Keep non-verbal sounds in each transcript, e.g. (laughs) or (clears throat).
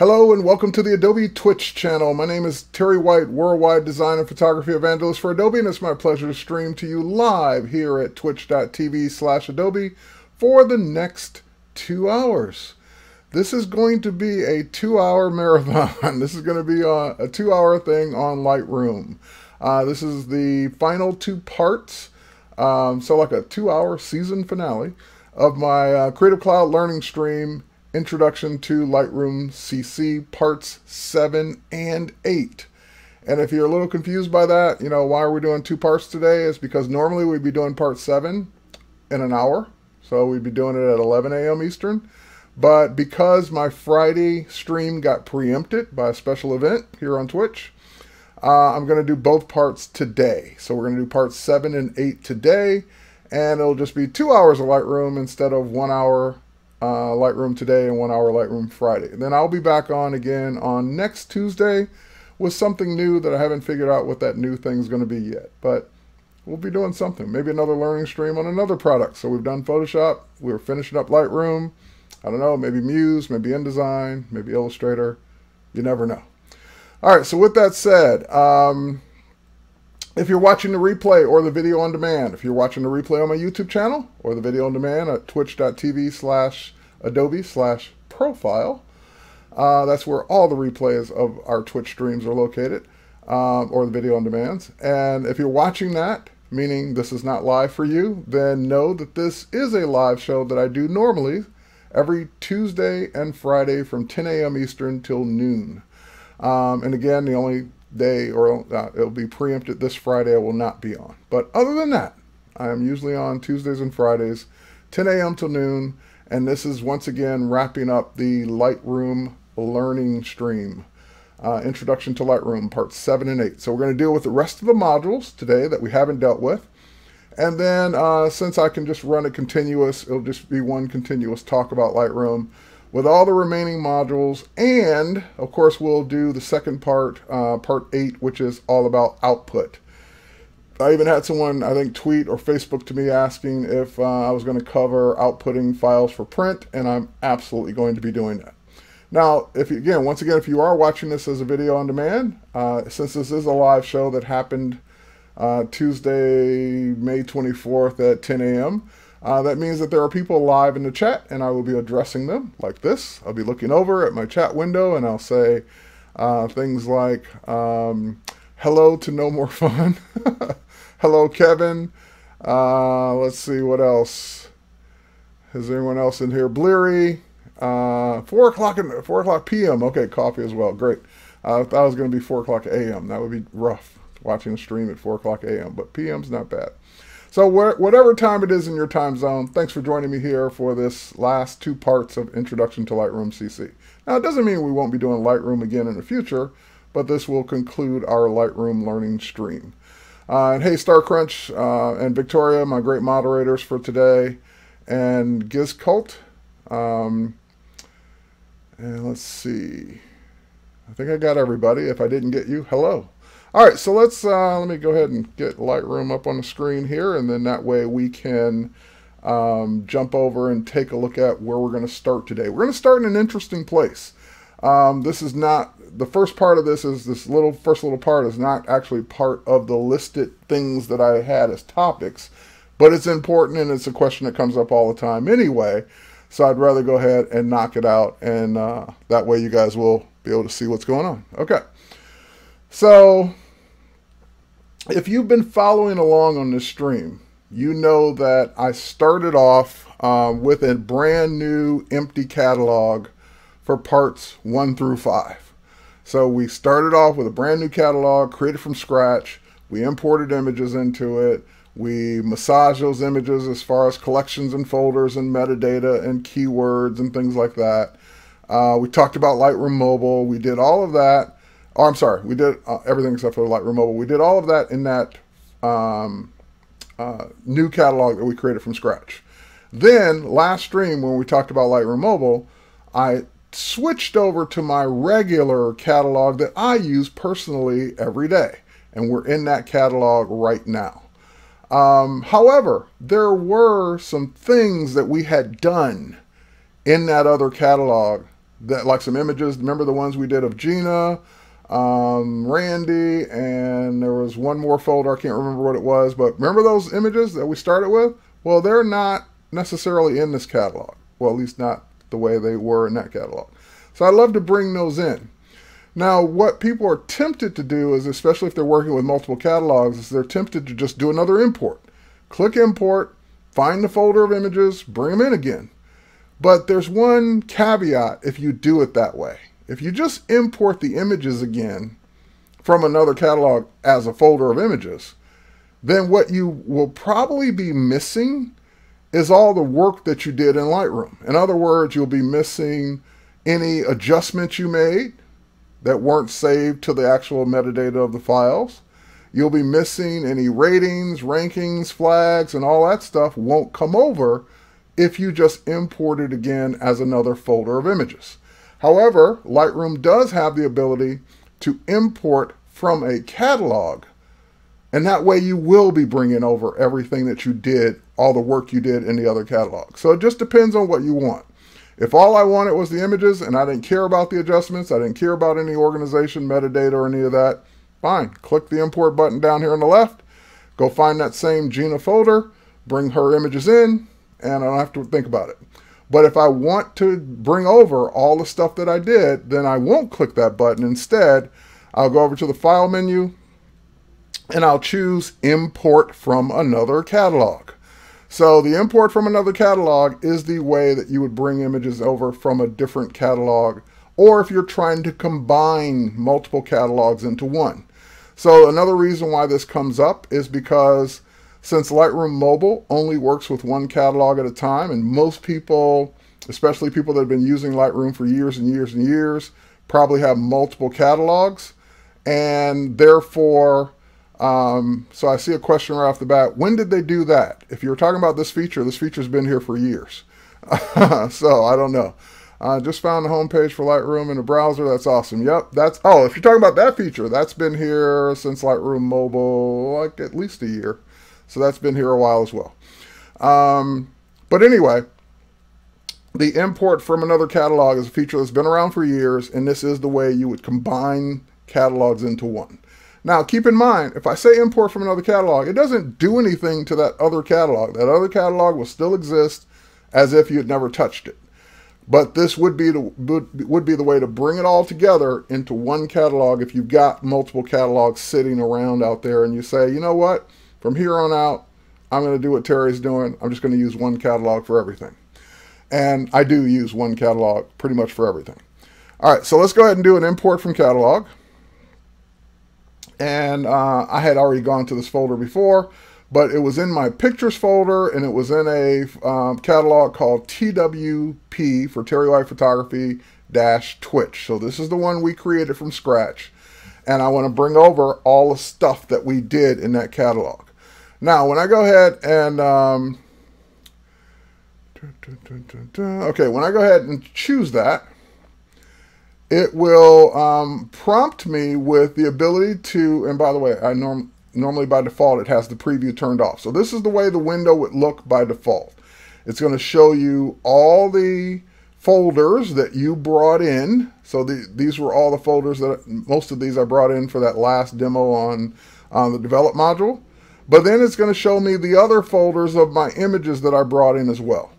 Hello and welcome to the Adobe Twitch channel. My name is Terry White, worldwide design and photography evangelist for Adobe, and it's my pleasure to stream to you live here at twitch.tv slash Adobe for the next two hours. This is going to be a two hour marathon. (laughs) this is going to be a, a two hour thing on Lightroom. Uh, this is the final two parts, um, so like a two hour season finale of my uh, Creative Cloud learning stream Introduction to Lightroom CC Parts 7 and 8. And if you're a little confused by that, you know, why are we doing two parts today? Is because normally we'd be doing part 7 in an hour. So we'd be doing it at 11 a.m. Eastern. But because my Friday stream got preempted by a special event here on Twitch, uh, I'm going to do both parts today. So we're going to do parts 7 and 8 today. And it'll just be two hours of Lightroom instead of one hour uh, Lightroom today and one hour Lightroom Friday. Then I'll be back on again on next Tuesday with something new that I haven't figured out what that new thing is going to be yet. But we'll be doing something. Maybe another learning stream on another product. So we've done Photoshop. We're finishing up Lightroom. I don't know, maybe Muse, maybe InDesign, maybe Illustrator. You never know. All right, so with that said, um, if you're watching the replay or the video on demand, if you're watching the replay on my YouTube channel or the video on demand at twitch.tv slash adobe slash profile, uh, that's where all the replays of our Twitch streams are located, um, or the video on demands. And if you're watching that, meaning this is not live for you, then know that this is a live show that I do normally every Tuesday and Friday from 10 a.m. Eastern till noon. Um, and again, the only day, or uh, it'll be preempted this Friday, I will not be on. But other than that, I am usually on Tuesdays and Fridays, 10 a.m. till noon. And this is once again wrapping up the Lightroom learning stream. Uh, Introduction to Lightroom, parts 7 and 8. So we're going to deal with the rest of the modules today that we haven't dealt with. And then uh, since I can just run a continuous, it'll just be one continuous talk about Lightroom with all the remaining modules. And of course, we'll do the second part, uh, part eight, which is all about output. I even had someone, I think, tweet or Facebook to me asking if uh, I was going to cover outputting files for print, and I'm absolutely going to be doing that. Now, if you, again, once again, if you are watching this as a video on demand, uh, since this is a live show that happened uh, Tuesday, May 24th at 10 a.m., uh, that means that there are people live in the chat, and I will be addressing them like this. I'll be looking over at my chat window, and I'll say uh, things like, um, hello to No More Fun. (laughs) hello, Kevin. Uh, let's see, what else? Is anyone else in here? Bleary. Uh, 4 o'clock in, 4 o'clock p.m. Okay, coffee as well. Great. I thought it was going to be 4 o'clock a.m. That would be rough, watching the stream at 4 o'clock a.m., but p.m.'s not bad. So whatever time it is in your time zone, thanks for joining me here for this last two parts of Introduction to Lightroom CC. Now, it doesn't mean we won't be doing Lightroom again in the future, but this will conclude our Lightroom learning stream. Uh, and hey, StarCrunch uh, and Victoria, my great moderators for today, and Gizcult. Um, and let's see. I think I got everybody. If I didn't get you, hello. All right, so let's uh, let me go ahead and get Lightroom up on the screen here, and then that way we can um, jump over and take a look at where we're going to start today. We're going to start in an interesting place. Um, this is not the first part of this is this little first little part is not actually part of the listed things that I had as topics, but it's important and it's a question that comes up all the time anyway. So I'd rather go ahead and knock it out, and uh, that way you guys will be able to see what's going on. Okay. So, if you've been following along on this stream, you know that I started off uh, with a brand new empty catalog for parts one through five. So we started off with a brand new catalog created from scratch. We imported images into it. We massaged those images as far as collections and folders and metadata and keywords and things like that. Uh, we talked about Lightroom Mobile. We did all of that. Oh, I'm sorry. We did uh, everything except for Lightroom Mobile. We did all of that in that um, uh, new catalog that we created from scratch. Then last stream when we talked about Lightroom Mobile, I switched over to my regular catalog that I use personally every day. And we're in that catalog right now. Um, however, there were some things that we had done in that other catalog that like some images. Remember the ones we did of Gina, um, Randy, and there was one more folder. I can't remember what it was, but remember those images that we started with? Well, they're not necessarily in this catalog. Well, at least not the way they were in that catalog. So I love to bring those in. Now, what people are tempted to do is, especially if they're working with multiple catalogs, is they're tempted to just do another import. Click import, find the folder of images, bring them in again. But there's one caveat if you do it that way. If you just import the images again from another catalog as a folder of images, then what you will probably be missing is all the work that you did in Lightroom. In other words, you'll be missing any adjustments you made that weren't saved to the actual metadata of the files. You'll be missing any ratings, rankings, flags, and all that stuff won't come over if you just import it again as another folder of images. However, Lightroom does have the ability to import from a catalog, and that way you will be bringing over everything that you did, all the work you did in the other catalog. So it just depends on what you want. If all I wanted was the images and I didn't care about the adjustments, I didn't care about any organization, metadata, or any of that, fine. Click the import button down here on the left, go find that same Gina folder, bring her images in, and I don't have to think about it. But if I want to bring over all the stuff that I did, then I won't click that button. Instead, I'll go over to the File menu and I'll choose Import from another catalog. So the import from another catalog is the way that you would bring images over from a different catalog or if you're trying to combine multiple catalogs into one. So another reason why this comes up is because since Lightroom Mobile only works with one catalog at a time, and most people, especially people that have been using Lightroom for years and years and years, probably have multiple catalogs, and therefore, um, so I see a question right off the bat. When did they do that? If you're talking about this feature, this feature's been here for years. (laughs) so I don't know. I uh, just found the homepage for Lightroom in the browser. That's awesome. Yep, that's, oh, if you're talking about that feature, that's been here since Lightroom Mobile, like at least a year. So that's been here a while as well. Um, but anyway, the import from another catalog is a feature that's been around for years, and this is the way you would combine catalogs into one. Now, keep in mind, if I say import from another catalog, it doesn't do anything to that other catalog. That other catalog will still exist as if you had never touched it. But this would be the, would be the way to bring it all together into one catalog if you've got multiple catalogs sitting around out there and you say, you know what, from here on out, I'm going to do what Terry's doing. I'm just going to use one catalog for everything. And I do use one catalog pretty much for everything. All right, so let's go ahead and do an import from catalog. And uh, I had already gone to this folder before, but it was in my pictures folder and it was in a um, catalog called TWP for Terry White Photography dash Twitch. So this is the one we created from scratch. And I want to bring over all the stuff that we did in that catalog. Now, when I go ahead and, um, okay, when I go ahead and choose that, it will um, prompt me with the ability to, and by the way, I norm, normally by default it has the preview turned off. So this is the way the window would look by default. It's going to show you all the folders that you brought in. So the, these were all the folders that most of these I brought in for that last demo on, on the develop module. But then it's going to show me the other folders of my images that I brought in as well.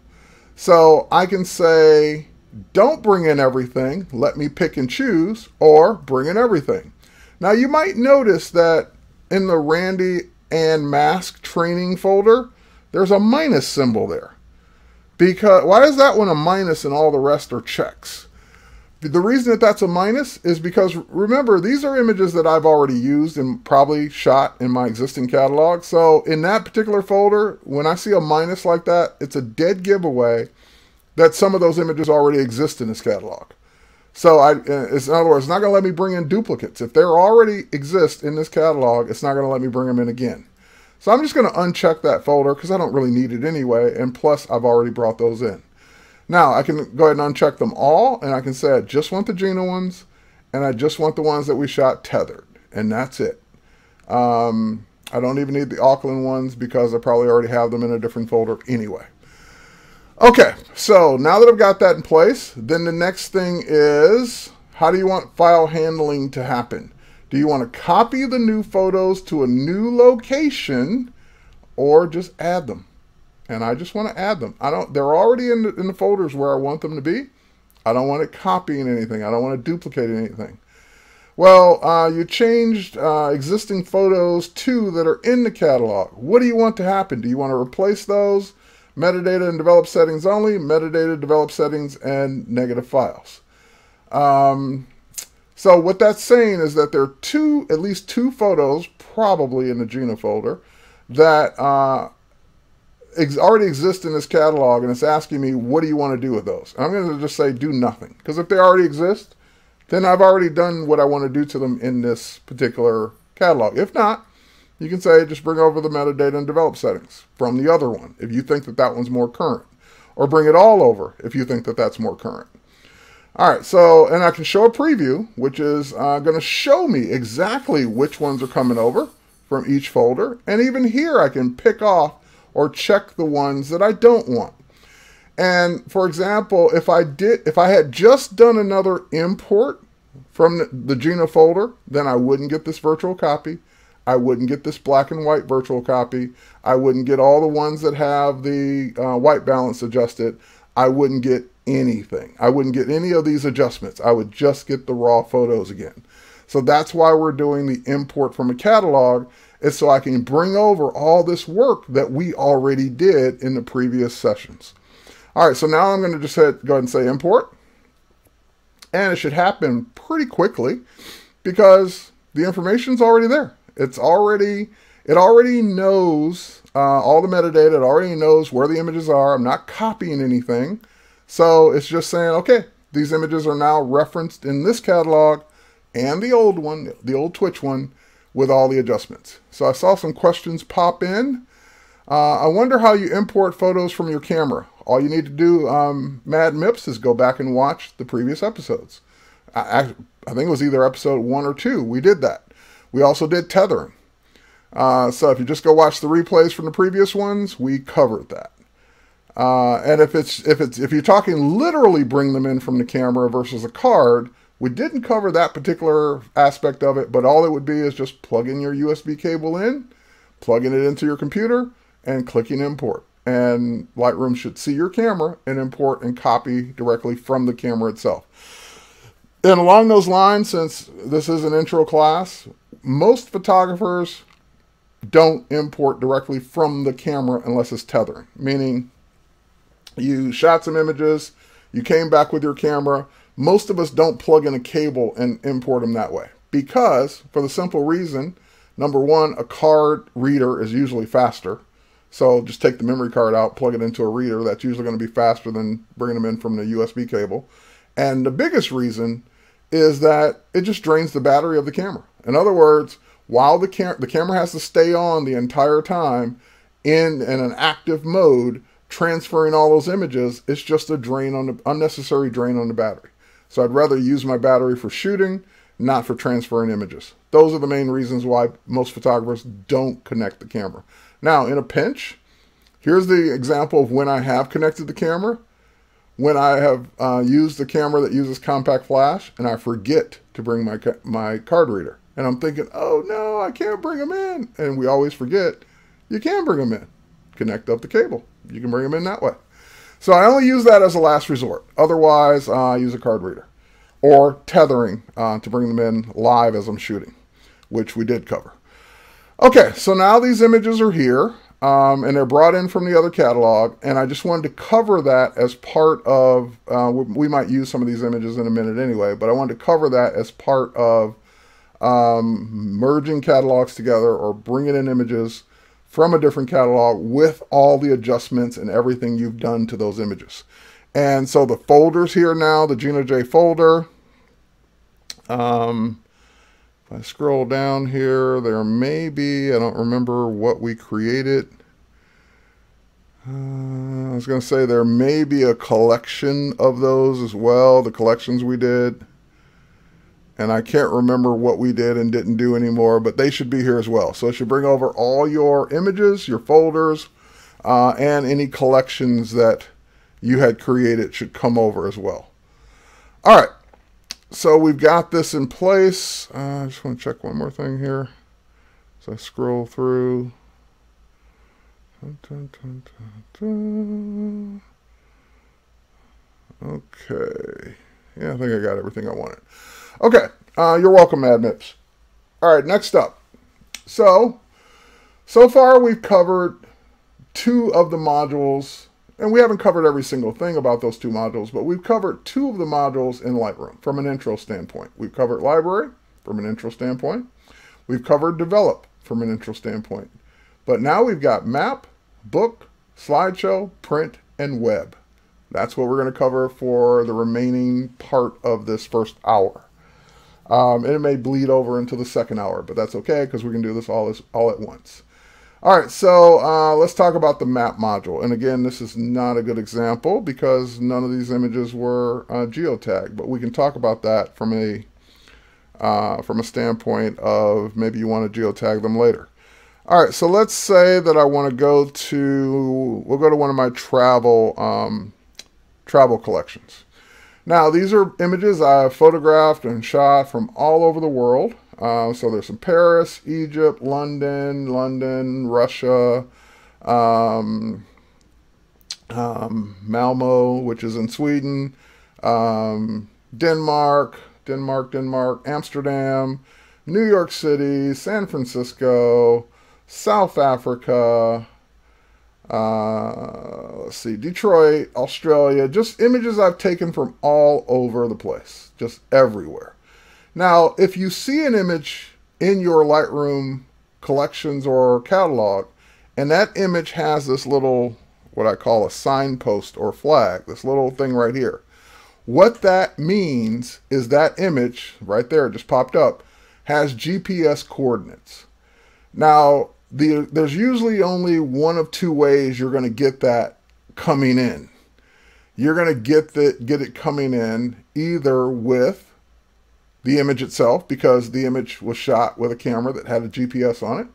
So I can say, don't bring in everything, let me pick and choose, or bring in everything. Now you might notice that in the Randy and mask training folder, there's a minus symbol there. Because why is that one a minus and all the rest are checks? The reason that that's a minus is because remember, these are images that I've already used and probably shot in my existing catalog. So in that particular folder, when I see a minus like that, it's a dead giveaway that some of those images already exist in this catalog. So I, it's, in other words, it's not going to let me bring in duplicates. If they already exist in this catalog, it's not going to let me bring them in again. So I'm just going to uncheck that folder because I don't really need it anyway. And plus, I've already brought those in. Now I can go ahead and uncheck them all and I can say I just want the Gina ones and I just want the ones that we shot tethered and that's it. Um, I don't even need the Auckland ones because I probably already have them in a different folder anyway. Okay, so now that I've got that in place, then the next thing is how do you want file handling to happen? Do you want to copy the new photos to a new location or just add them? And I just want to add them. I don't they're already in the, in the folders where I want them to be. I don't want it copying anything. I don't want to duplicate anything. Well, uh, you changed uh, existing photos to that are in the catalog. What do you want to happen? Do you want to replace those? Metadata and develop settings only, metadata, develop settings, and negative files. Um, so what that's saying is that there are two, at least two photos, probably in the Gina folder, that uh, ex already exist in this catalog, and it's asking me, what do you want to do with those? And I'm going to just say, do nothing. Because if they already exist, then I've already done what I want to do to them in this particular catalog. If not, you can say just bring over the metadata and develop settings from the other one if you think that that one's more current. Or bring it all over if you think that that's more current. All right, so, and I can show a preview, which is uh, going to show me exactly which ones are coming over from each folder. And even here, I can pick off or check the ones that I don't want. And for example, if I did, if I had just done another import from the, the Gina folder, then I wouldn't get this virtual copy. I wouldn't get this black and white virtual copy. I wouldn't get all the ones that have the uh, white balance adjusted. I wouldn't get anything. I wouldn't get any of these adjustments. I would just get the raw photos again. So that's why we're doing the import from a catalog is so I can bring over all this work that we already did in the previous sessions. All right, so now I'm going to just hit, go ahead and say import. And it should happen pretty quickly because the information's already there. It's already, it already knows uh, all the metadata. It already knows where the images are. I'm not copying anything. So it's just saying, okay, these images are now referenced in this catalog and the old one, the old Twitch one, with all the adjustments. So I saw some questions pop in. Uh, I wonder how you import photos from your camera. All you need to do, um, Mad Mips, is go back and watch the previous episodes. I, I, think it was either episode one or two. We did that. We also did tethering. Uh, so if you just go watch the replays from the previous ones, we covered that. Uh, and if it's if it's if you're talking literally bring them in from the camera versus a card, we didn't cover that particular aspect of it, but all it would be is just plugging your USB cable in, plugging it into your computer, and clicking import. And Lightroom should see your camera and import and copy directly from the camera itself. And along those lines, since this is an intro class, most photographers don't import directly from the camera unless it's tethering, meaning you shot some images, you came back with your camera. Most of us don't plug in a cable and import them that way because, for the simple reason, number one, a card reader is usually faster. So just take the memory card out, plug it into a reader. That's usually going to be faster than bringing them in from the USB cable. And the biggest reason is that it just drains the battery of the camera. In other words, while the, cam- the camera has to stay on the entire time in, in an active mode, transferring all those images, it's just a drain on the unnecessary drain on the battery. So I'd rather use my battery for shooting, not for transferring images. Those are the main reasons why most photographers don't connect the camera. Now, in a pinch, here's the example of when I have connected the camera. When I have uh, used the camera that uses compact flash and I forget to bring my, my card reader. And I'm thinking, oh no, I can't bring them in. And we always forget you can bring them in. Connect up the cable. You can bring them in that way. So I only use that as a last resort. Otherwise, uh, I use a card reader or tethering uh, to bring them in live as I'm shooting, which we did cover. Okay, so now these images are here um, and they're brought in from the other catalog. And I just wanted to cover that as part of, uh, we might use some of these images in a minute anyway, but I wanted to cover that as part of um, merging catalogs together or bringing in images from a different catalog with all the adjustments and everything you've done to those images. And so the folders here now, the Gina J folder. Um, I scroll down here, there may be, I don't remember what we created. Uh, I was going to say there may be a collection of those as well, the collections we did and I can't remember what we did and didn't do anymore, but they should be here as well. So it should bring over all your images, your folders, uh, and any collections that you had created should come over as well. All right, so we've got this in place. Uh, I just want to check one more thing here. As I scroll through. Okay. Yeah, I think I got everything I wanted. Okay, uh, you're welcome, Mad Mips. All right, next up. So, so far we've covered two of the modules, and we haven't covered every single thing about those two modules, but we've covered two of the modules in Lightroom from an intro standpoint. We've covered library from an intro standpoint. We've covered develop from an intro standpoint. But now we've got map, book, slideshow, print, and web. That's what we're going to cover for the remaining part of this first hour. Um, and it may bleed over into the second hour, but that's okay because we can do this all, this, all at once. All right, so uh, let's talk about the map module. And again, this is not a good example because none of these images were uh, geotagged, but we can talk about that from a uh, from a standpoint of maybe you want to geotag them later. All right, so let's say that I want to go to, we'll go to one of my travel um, travel collections. Now, these are images I've photographed and shot from all over the world. Uh, so there's some Paris, Egypt, London, London, Russia, um, um, Malmo, which is in Sweden, um, Denmark, Denmark, Denmark, Amsterdam, New York City, San Francisco, South Africa, uh, let's see, Detroit, Australia, just images I've taken from all over the place, just everywhere. Now, if you see an image in your Lightroom collections or catalog, and that image has this little, what I call a signpost or flag, this little thing right here. What that means is that image, right there, just popped up, has GPS coordinates. Now, the, there's usually only one of two ways you're going to get that coming in. You're going to get, the, get it coming in either with the image itself because the image was shot with a camera that had a GPS on it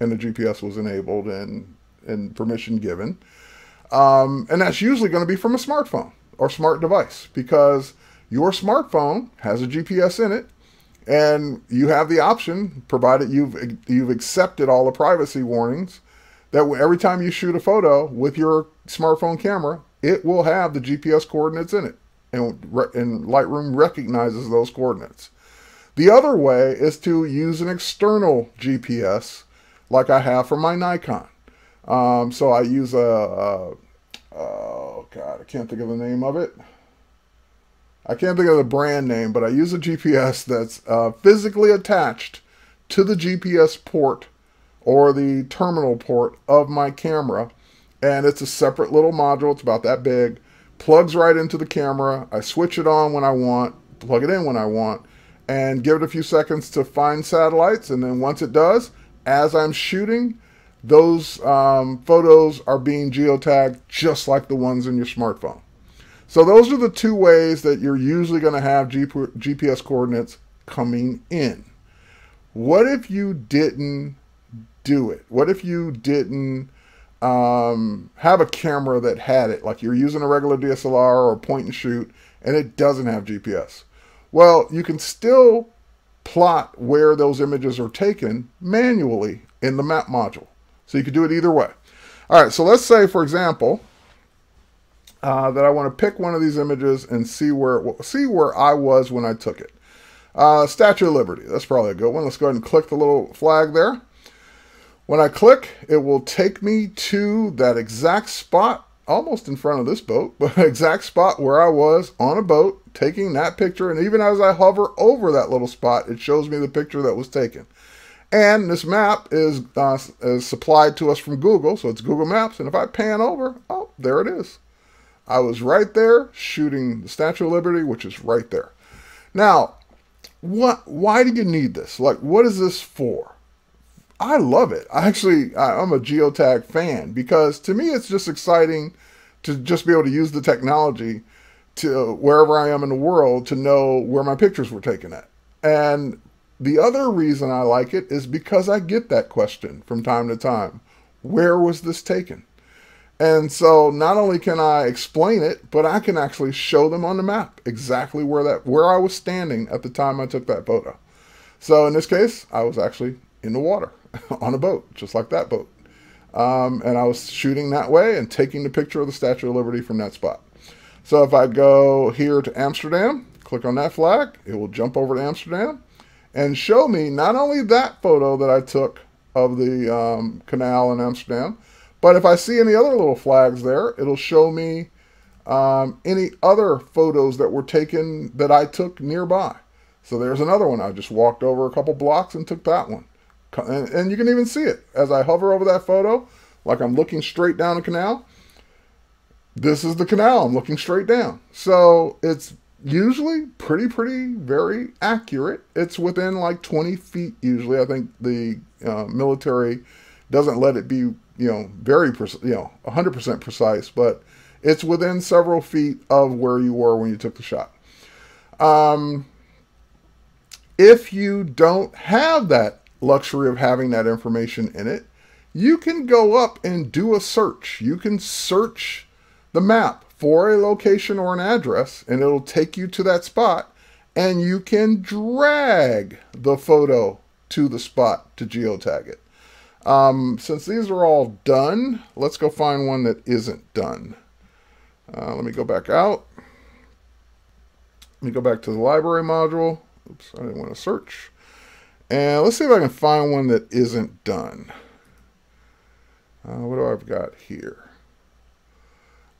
and the GPS was enabled and, and permission given. Um, and that's usually going to be from a smartphone or smart device because your smartphone has a GPS in it and you have the option, provided you've you've accepted all the privacy warnings, that every time you shoot a photo with your smartphone camera, it will have the GPS coordinates in it and, and Lightroom recognizes those coordinates. The other way is to use an external GPS like I have for my Nikon. Um, so I use a, a, oh God, I can't think of the name of it. I can't think of the brand name, but I use a GPS that's uh, physically attached to the GPS port or the terminal port of my camera. And it's a separate little module. It's about that big plugs right into the camera. I switch it on when I want, plug it in when I want, and give it a few seconds to find satellites. And then once it does, as I'm shooting, those um, photos are being geotagged just like the ones in your smartphone. So those are the two ways that you're usually going to have GPS coordinates coming in. What if you didn't do it? What if you didn't um, have a camera that had it, like you're using a regular DSLR or point and shoot, and it doesn't have GPS. Well, you can still plot where those images are taken manually in the map module. So you could do it either way. All right, so let's say, for example, uh, that I want to pick one of these images and see where see where I was when I took it. Uh, Statue of Liberty, that's probably a good one. Let's go ahead and click the little flag there. When I click, it will take me to that exact spot, almost in front of this boat, (laughs) but exact spot where I was on a boat taking that picture. And even as I hover over that little spot, it shows me the picture that was taken. And this map is, uh, is supplied to us from Google, so it's Google Maps. And if I pan over, oh, there it is. I was right there shooting the Statue of Liberty, which is right there. Now, what? Why do you need this? Like, what is this for? I love it. I actually, I'm a geotag fan because to me, it's just exciting to just be able to use the technology to wherever I am in the world to know where my pictures were taken at. And the other reason I like it is because I get that question from time to time. Where was this taken? And so not only can I explain it, but I can actually show them on the map exactly where that where I was standing at the time I took that photo. So in this case, I was actually in the water (laughs) on a boat, just like that boat. Um, and I was shooting that way and taking the picture of the Statue of Liberty from that spot. So if I go here to Amsterdam, click on that flag, it will jump over to Amsterdam and show me not only that photo that I took of the um, canal in Amsterdam, but if I see any other little flags there, it'll show me um, any other photos that were taken that I took nearby. So there's another one. I just walked over a couple blocks and took that one. And, you can even see it as I hover over that photo, like I'm looking straight down the canal. This is the canal. I'm looking straight down. So it's usually pretty, pretty, very accurate. It's within like 20 feet usually. I think the uh, military doesn't let it be you know, very, you know, 100% precise, but it's within several feet of where you were when you took the shot. Um, if you don't have that luxury of having that information in it, you can go up and do a search. You can search the map for a location or an address, and it'll take you to that spot, and you can drag the photo to the spot to geotag it. Um, since these are all done, let's go find one that isn't done. Uh, let me go back out. Let me go back to the library module. Oops, I didn't want to search. And let's see if I can find one that isn't done. Uh, what do I've got here?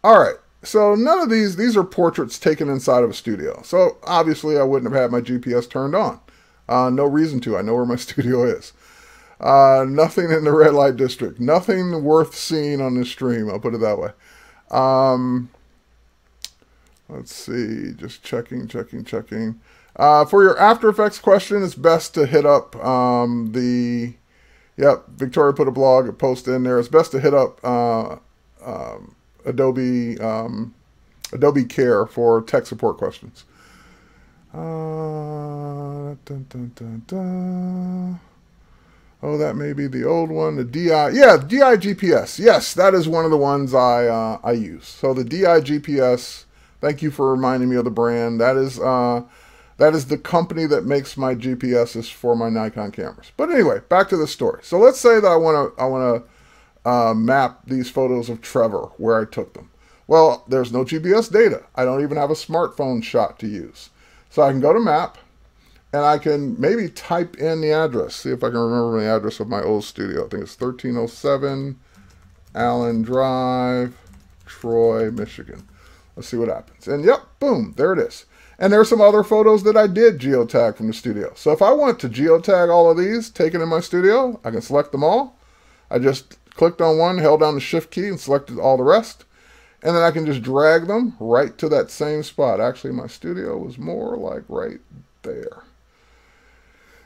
All right, so none of these, these are portraits taken inside of a studio. So obviously I wouldn't have had my GPS turned on. Uh, no reason to, I know where my (laughs) studio is. Uh, nothing in the red light district. Nothing worth seeing on the stream. I'll put it that way. Um, let's see. Just checking, checking, checking. Uh, for your After Effects question, it's best to hit up um, the. Yep, Victoria put a blog post in there. It's best to hit up uh, um, Adobe um, Adobe Care for tech support questions. Uh, dun, dun, dun, Oh, that may be the old one. The DI, yeah, DI GPS. Yes, that is one of the ones I uh, I use. So the DI GPS. Thank you for reminding me of the brand. That is uh, that is the company that makes my GPSs for my Nikon cameras. But anyway, back to the story. So let's say that I want to I want to uh, map these photos of Trevor where I took them. Well, there's no GPS data. I don't even have a smartphone shot to use. So I can go to map and I can maybe type in the address. See if I can remember the address of my old studio. I think it's 1307 Allen Drive, Troy, Michigan. Let's see what happens. And yep, boom, there it is. And there's some other photos that I did geotag from the studio. So if I want to geotag all of these taken in my studio, I can select them all. I just clicked on one, held down the shift key and selected all the rest. And then I can just drag them right to that same spot. Actually, my studio was more like right there.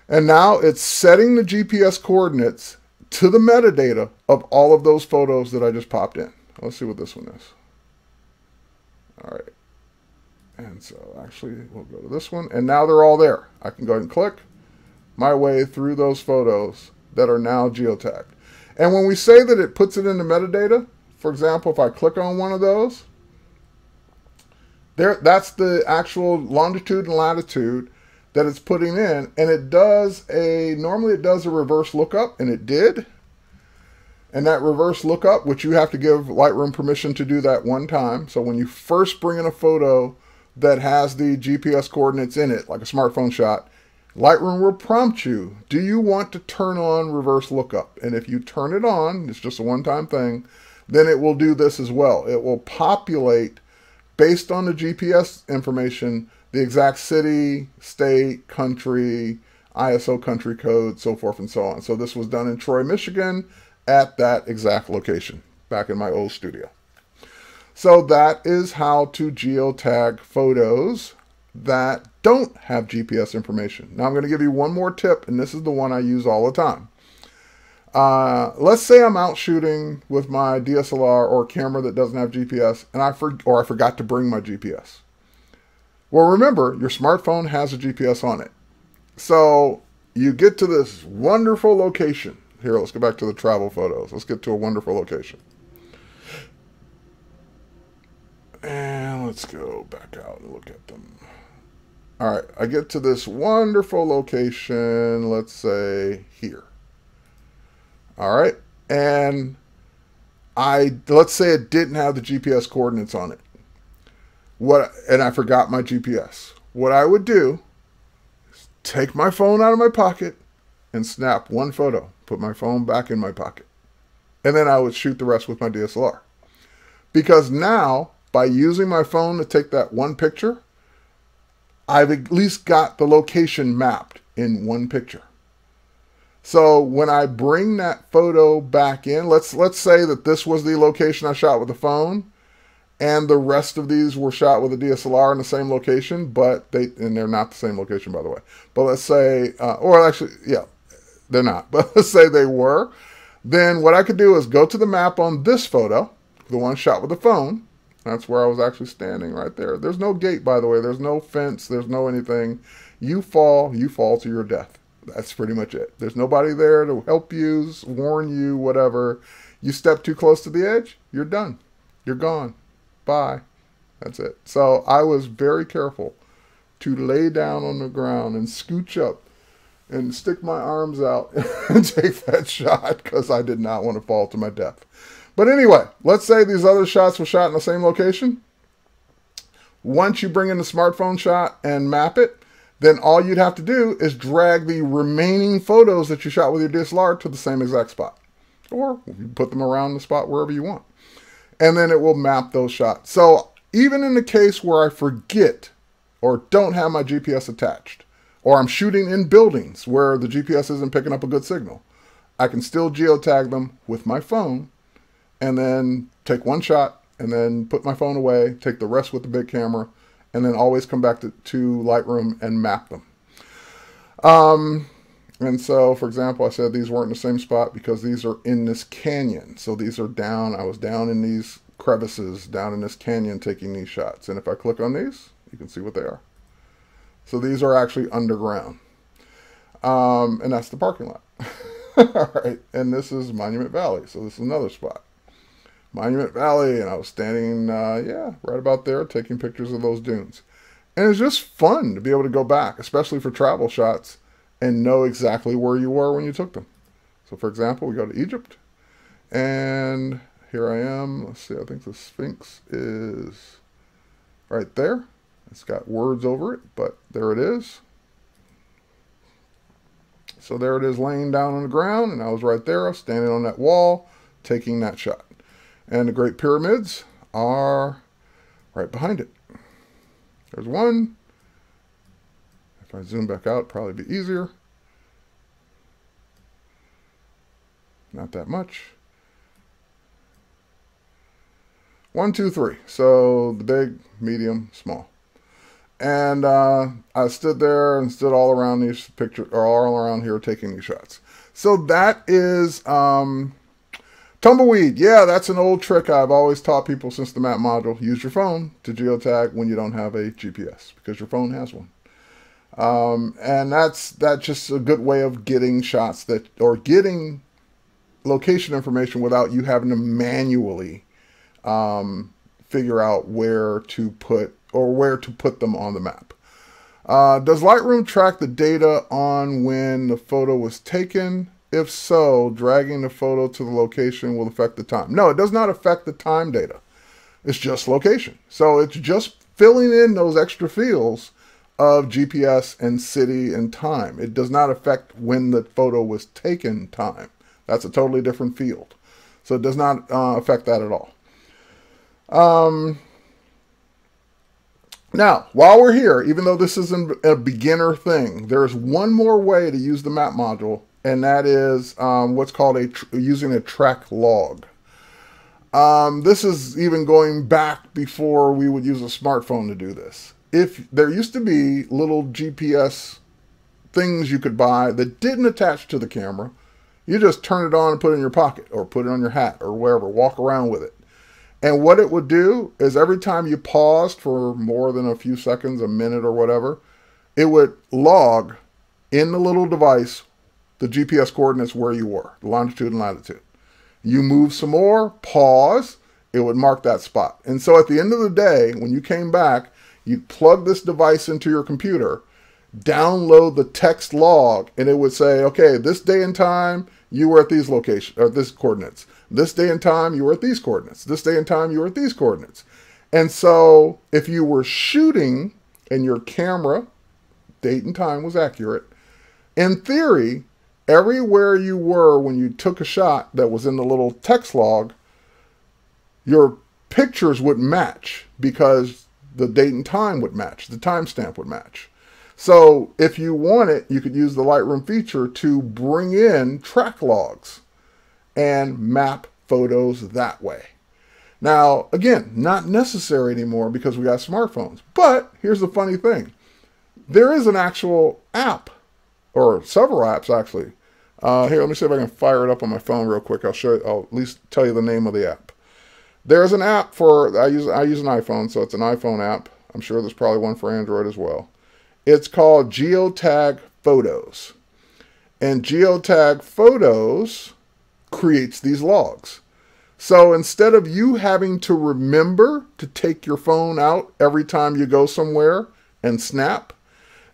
And now it's setting the GPS coordinates to the metadata of all of those photos that I just popped in. Let's see what this one is. All right. And so actually we'll go to this one and now they're all there. I can go ahead and click my way through those photos that are now geotagged. And when we say that it puts it in the metadata, for example, if I click on one of those, there that's the actual longitude and latitude that it's putting in and it does a normally it does a reverse lookup and it did and that reverse lookup which you have to give Lightroom permission to do that one time so when you first bring in a photo that has the GPS coordinates in it like a smartphone shot Lightroom will prompt you do you want to turn on reverse lookup and if you turn it on it's just a one-time thing then it will do this as well it will populate based on the GPS information the exact city, state, country, ISO country code, so forth and so on. So this was done in Troy, Michigan at that exact location back in my old studio. So that is how to geotag photos that don't have GPS information. Now I'm going to give you one more tip, and this is the one I use all the time. Uh, let's say I'm out shooting with my DSLR or camera that doesn't have GPS, and I for, or I forgot to bring my GPS. Well, remember, your smartphone has a GPS on it. So you get to this wonderful location. Here, let's go back to the travel photos. Let's get to a wonderful location. Let's go back out and look at them. All right, I get to this wonderful location, let's say here. All right, and I let's say it didn't have the GPS coordinates on it. What and I forgot my GPS. What I would do is take my phone out of my pocket and snap one photo, put my phone back in my pocket. And then I would shoot the rest with my DSLR. Because now, by using my phone to take that one picture, I've at least got the location mapped in one picture. So when I bring that photo back in, let's let's say that this was the location I shot with the phone, and the rest of these were shot with a DSLR in the same location, but they and they're not the same location by the way. But let's say, uh, or actually, yeah, they're not. (laughs) But let's say they were. Then what I could do is go to the map on this photo, the one shot with the phone. That's where I was actually standing right there. There's no gate, by the way. There's no fence. There's no anything. You fall, you fall to your death. That's pretty much it. There's nobody there to help you, warn you, whatever. You step too close to the edge, you're done. You're gone. Bye. That's it. So I was very careful to lay down on the ground and scooch up and stick my arms out (laughs) and take that shot because I did not want to fall to my death. But anyway, let's say these other shots were shot in the same location. Once you bring in the smartphone shot and map it, then all you'd have to do is drag the remaining photos that you shot with your DSLR to the same exact spot. Or you put them around the spot wherever you want. And then it will map those shots. So even in the case where I forget or don't have my GPS attached, or I'm shooting in buildings where the GPS isn't picking up a good signal, I can still geotag them with my phone and then take one shot and then put my phone away, take the rest with the big camera, and then always come back to, to Lightroom and map them. Um, and so, for example, I said these weren't in the same spot because these are in this canyon. So these are down, I was down in these crevices, down in this canyon taking these shots. And if I click on these, you can see what they are. So these are actually underground. Um, and that's the parking lot. (laughs) All right, and this is Monument Valley. So this is another spot. Monument Valley, and I was standing, uh, yeah, right about there, taking pictures of those dunes. And it's just fun to be able to go back, especially for travel shots, and know exactly where you were when you took them. So, for example, we go to Egypt, and here I am. Let's see, I think the Sphinx is right there. It's got words over it, but there it is. So there it is laying down on the ground, and I was right there, standing on that wall, taking that shot. And the Great Pyramids are right behind it. There's one. If I zoom back out, probably be easier. Not that much. One, two, three. So the big, medium, small. And uh, I stood there and stood all around these pictures, or all around here taking these shots. So that is um, Tumbleweed, yeah, that's an old trick I've always taught people since the map module. Use your phone to geotag when you don't have a GPS because your phone has one. Um, and that's that's just a good way of getting shots that or getting location information without you having to manually um, figure out where to put or where to put them on the map. Uh, does Lightroom track the data on when the photo was taken? If so, dragging the photo to the location will affect the time. No, it does not affect the time data. It's just location. So it's just filling in those extra fields of GPS and city and time. It does not affect when the photo was taken time. That's a totally different field. So it does not uh, affect that at all. Um, now, while we're here, even though this isn't a beginner thing, there's one more way to use the map module and that is um, what's called a using a track log. Um, this is even going back before we would use a smartphone to do this. If there used to be little GPS things you could buy that didn't attach to the camera, you just turn it on and put it in your pocket or put it on your hat or wherever, walk around with it. And what it would do is every time you paused for more than a few seconds, a minute or whatever, it would log in the little device the GPS coordinates where you were, the longitude and latitude. You move some more, pause, it would mark that spot. And so at the end of the day, when you came back, you plug this device into your computer, download the text log, and it would say, okay, this day and time, you were at these locations, or this coordinates. This day and time, you were at these coordinates. This day and time, you were at these coordinates. And so if you were shooting and your camera, date and time was accurate, in theory, everywhere you were when you took a shot that was in the little text log, your pictures would match because the date and time would match, the timestamp would match. So if you want it, you could use the Lightroom feature to bring in track logs and map photos that way. Now, again, not necessary anymore because we got smartphones. But here's the funny thing. There is an actual app, or several apps actually. Uh, here, let me see if I can fire it up on my phone real quick. I'll show you, I'll at least tell you the name of the app. There's an app for, I use, I use an iPhone, so it's an iPhone app. I'm sure there's probably one for Android as well. It's called Geotag Photos. And Geotag Photos creates these logs. So instead of you having to remember to take your phone out every time you go somewhere and snap,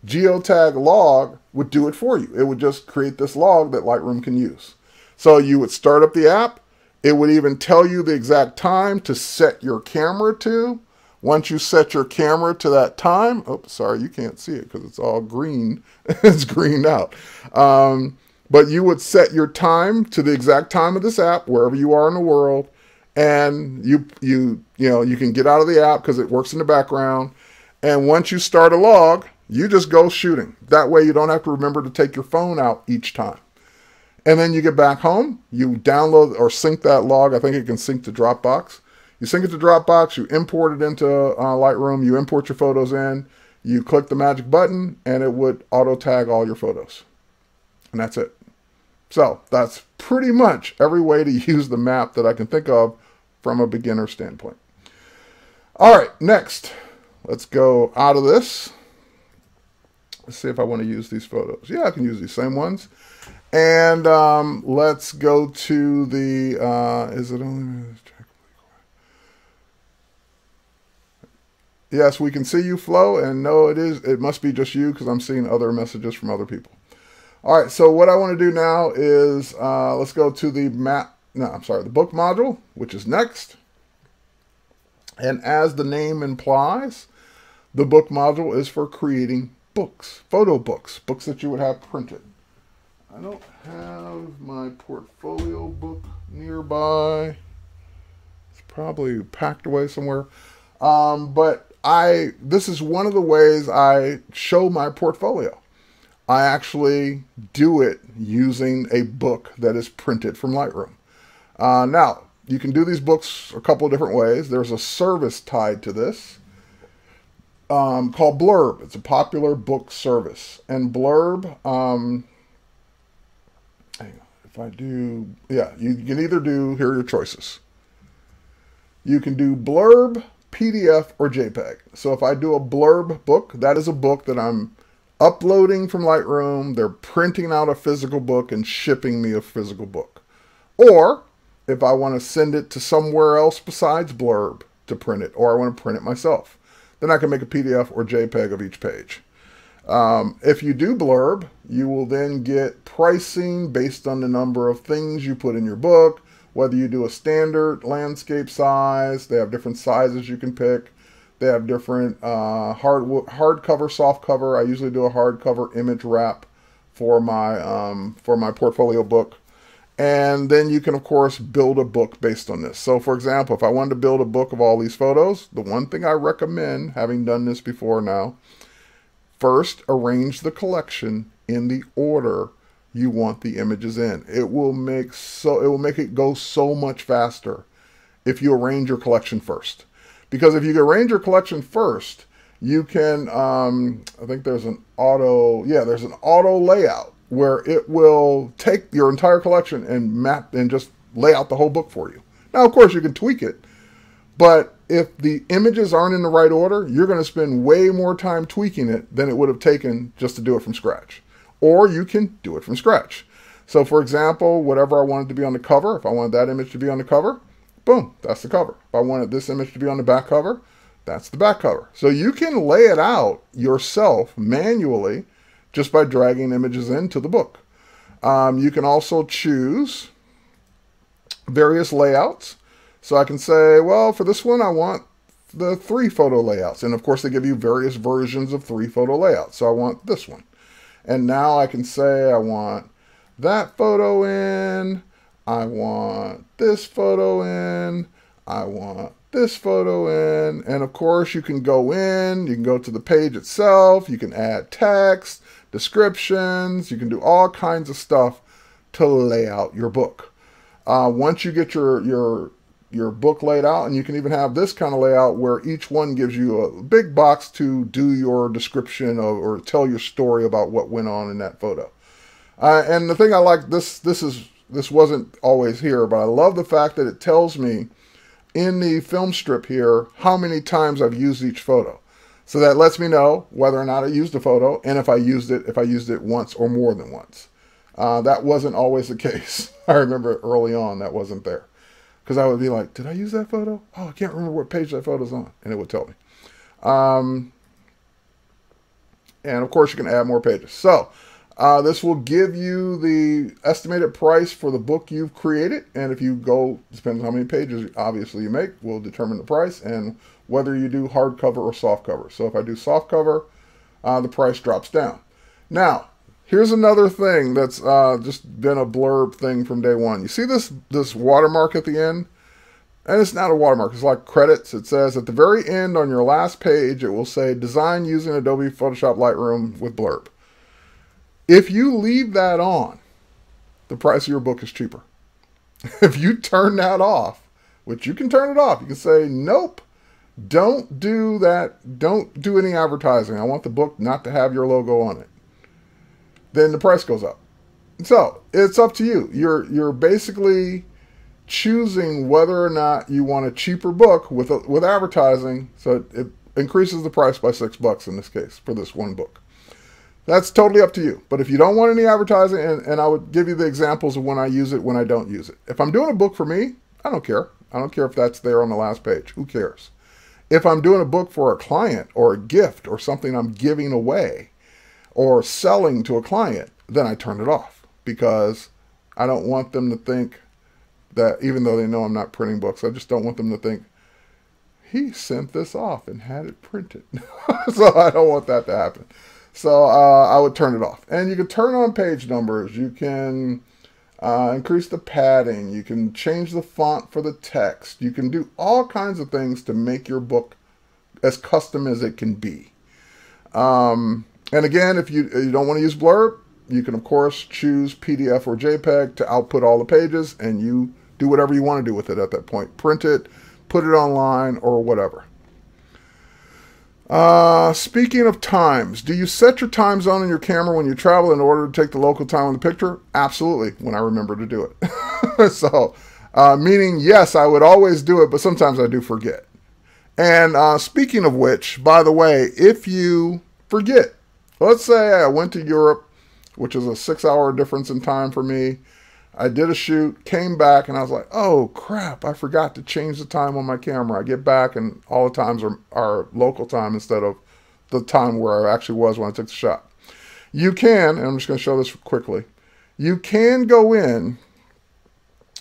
Geotag log would do it for you. It would just create this log that Lightroom can use. So you would start up the app. It would even tell you the exact time to set your camera to. Once you set your camera to that time, oh, sorry, you can't see it because it's all green. (laughs) it's greened out. Um, but you would set your time to the exact time of this app, wherever you are in the world, and you you you know you can get out of the app because it works in the background. And once you start a log, you just go shooting. That way you don't have to remember to take your phone out each time. And then you get back home, you download or sync that log. I think it can sync to Dropbox. You sync it to Dropbox, you import it into uh, Lightroom, you import your photos in, you click the magic button, and it would auto tag all your photos. And that's it. So that's pretty much every way to (laughs) use the map that I can think of from a beginner standpoint. All right, next, let's go out of this. Let's see if I want to use these photos. Yeah, I can use these same ones. And um, let's go to the, uh, is it only, Yes, we can see you, Flo, and no, it is. It must be just you because I'm seeing other messages from other people. All right, so what I want to do now is uh, let's go to the map. No, I'm sorry, the book module, which is next. And as the name implies, the book module is for creating books, photo books, books that you would have printed. I don't have my portfolio book nearby. It's probably packed away somewhere. Um, but I this is one of the ways I show my portfolio. I actually do it using a book that is printed from Lightroom. Uh, now, you can do these books a couple of different ways. There's a service tied to this um, called Blurb. It's a popular book service. And Blurb, um, if I do, yeah, you can either do, here are your choices. You can do Blurb, PDF, or JPEG. So if I do a blurb book, that is a book that I'm uploading from Lightroom. They're printing out a physical book and shipping me a physical book. Or if I want to send it to somewhere else besides Blurb to print it, or I want to print it myself, then I can make a PDF or JPEG of each page. Um, if you do Blurb, you will then get pricing based on the number of things you put in your book, whether you do a standard landscape size, they have different sizes you can pick. They have different uh, hard hardcover, soft cover. I usually do a hardcover image wrap for my um, for my portfolio book. And then you can, of course, build a book based on this. So, for example, if I wanted to build a book of all these photos, the one thing I recommend, having done this before now, first arrange the collection in the order you want the images in. It will make so it will make it go so much faster if you arrange your collection first. Because if you arrange your collection first, you can um, I think there's an auto yeah, there's an auto layout where it will take your entire collection and map and just lay out the whole book for you. Now, of course, you can tweak it, but if the images aren't in the right order, you're going to spend way more time tweaking it than it would have taken just to do it from scratch or you can do it from scratch. So for example, whatever I wanted to be on the cover, if I wanted that image to be on the cover, boom, that's the cover. If I wanted this image to be on the back cover, that's the back cover. So you can lay it out yourself manually just by dragging images into the book. Um, you can also choose various layouts. So I can say, well, for this one, I want the three photo layouts. And of course, they give you various versions of three photo layouts. So I want this one. And now I can say I want that photo in, I want this photo in, I want this photo in. And of course, you can go in, you can go to the page itself, you can add text, descriptions, you can do all kinds of stuff to lay out your book. Uh, once you get your, your, your book laid out, and you can even have this kind of layout where each one gives you a big box to do your description of, or tell your story about what went on in that photo. Uh, and the thing I like this this is this wasn't always here, but I love the fact that it tells me in the film strip here how many times I've used each photo. So that lets me know whether or not I used a photo and if I used it, if I used it once or more than once. Uh, that wasn't always the (laughs) case. I remember early on that wasn't there. Because I would be like, did I use that photo? Oh, I can't remember what page that photo's on. And it would tell me. Um, and of course, you can add more pages. So uh, this will give you the estimated price for the book you've created. And if you go, depends on how many pages obviously you make, will determine the price and whether you do hardcover or softcover. So if I do softcover, uh, the price drops down. Now, here's another thing that's uh, just been a blurb thing from day one. You see this, this watermark at the end? And it's not a watermark, it's like credits. It says at the very end on your last page, it will say design using Adobe Photoshop Lightroom with blurb. If you leave that on, the price of your book is cheaper. (laughs) if you turn that off, which you can turn it off, you can say, nope, don't do that. Don't do any advertising. I want the book not to have your logo on it. Then the price goes up. So it's up to you. You're you're basically choosing whether or not you want a cheaper book with a, with advertising. So it, it increases the price by six bucks in this case for this one book. That's totally up to you. But if you don't want any advertising, and, and I would give you the examples of when I use it, when I don't use it. If I'm doing a book for me, I don't care. I don't care if that's there on the last page. Who cares? If I'm doing a book for a client or a gift or something I'm giving away or selling to a client, then I turn it off because I don't want them to think that even though they know I'm not printing books, I just don't want them to think he sent this off and had it printed. (laughs) so I don't want that to happen. So uh, I would turn it off. And you can turn on page numbers. You can uh, increase the padding. You can change the font for the text. You can do all kinds of things to make your book as custom as it can be. Um, and again, if you, you don't want to use blurb, you can of course choose PDF or JPEG to output all the pages and you do whatever you want to do with it at that point. Print it, put it online or whatever. Uh, speaking of times, do you set your time zone in your camera when you travel in order to take the local time on the picture? Absolutely, when I remember to do it. (laughs) so, uh, meaning, yes, I would always do it, but sometimes I do forget. And uh, speaking of which, by the way, if you forget, let's say I went to Europe, which is a six hour difference in time for me, I did a shoot, came back, and I was like, oh crap, I forgot to change the time on my camera. I get back, and all the times are, are local time instead of the time where I actually was when I took the shot. You can, and I'm just going to show this quickly, you can go in,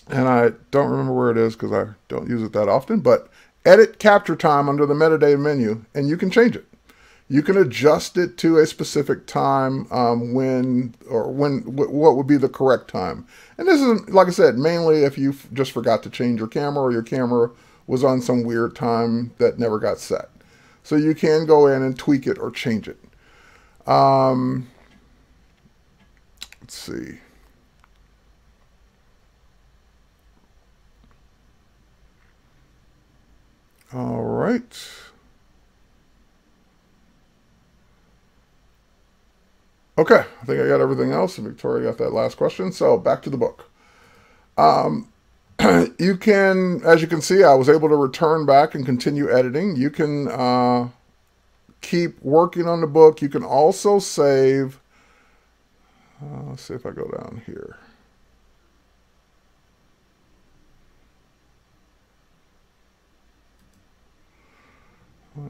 and I don't remember where it is because I don't use it that often, but edit capture time under the metadata menu, and you can change it you can adjust it to a specific time um, when or when what would be the correct time. And this is, like I said, mainly if you just forgot to change your camera or your camera was on some weird time that never got set. So you can go in and tweak it or change it. Um, let's see. All right. Okay, I think I got everything else. Victoria got that last question. So back to the book. Um, (clears throat) you can, as you can see, I was able to return back and continue editing. You can uh, keep working on the book. You can also save. Uh, let's see if I go down here.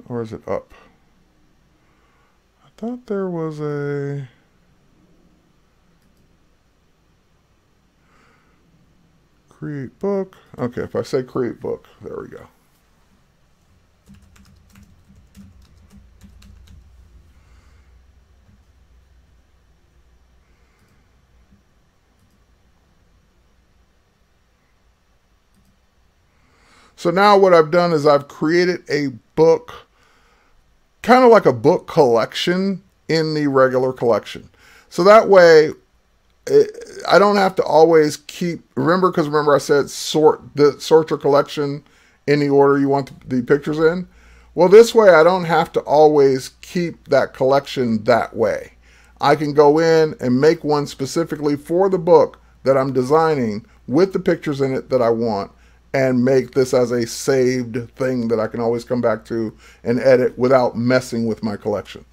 Or is it up? I thought there was a... Create book. Okay, if I say create book, there we go. So now what I've done is I've created a book, kind of like a book collection in the regular collection. So that way, it, I don't have to always keep, remember, because remember I said sort the sort your collection in the order you want the pictures in? Well, this way I don't have to always keep that collection that way. I can go in and make one specifically for the book that I'm designing with the pictures in it that I want and make this as a saved thing that I can always come back to and edit without messing with my collection.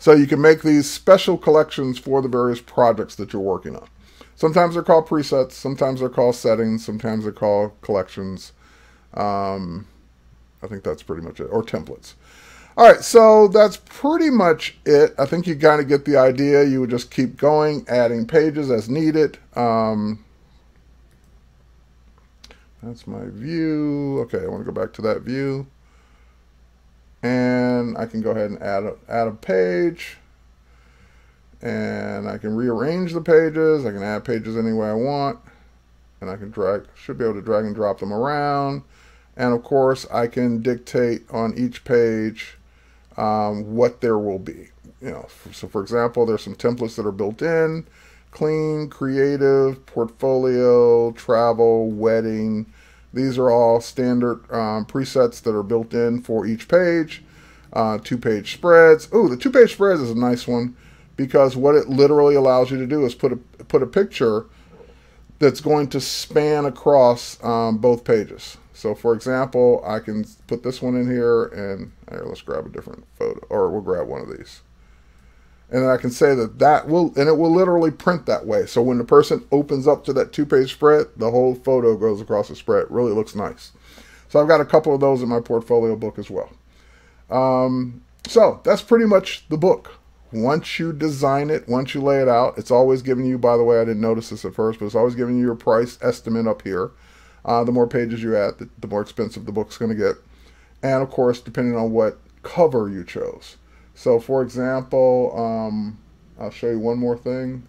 So you can make these special collections for the various projects that you're working on. Sometimes they're called presets, sometimes they're called settings, sometimes they're called collections. Um, I think that's pretty much it, or templates. All right, so that's pretty much it. I think you kind of get the idea. You would just keep going, adding pages as needed. Um, that's my view. Okay, I want to go back to that view. And I can go ahead and add a, add a page. And I can rearrange the pages. I can add pages any way I want. And I can drag, should be able to drag and drop them around. And of course, I can dictate on each page um, what there will be. You know, so for example, there's some templates that are built in clean, creative, portfolio, travel, wedding. These are all standard um, presets that are built in for each page. Uh, two-page spreads. Oh, the two-page spreads is a nice one because what it literally allows you to do is put a put a picture that's going to span across um, both pages. So, for example, I can put this one in here, and here, let's grab a different photo, or we'll grab one of these and I can say that that will, and it will literally print that way. So when the person opens up to that two-page spread, the whole photo goes across the spread. Really looks nice. So I've got a couple of those in my portfolio book as well. Um, so that's pretty much the book. Once you design it, once you lay it out, it's always giving you, by the way, I didn't notice this at first, but it's always giving you your price estimate up here. Uh, the more pages you add, the, the more expensive the book's going to get. And of course, depending on what cover you chose. So for example, um, I'll show you one more thing.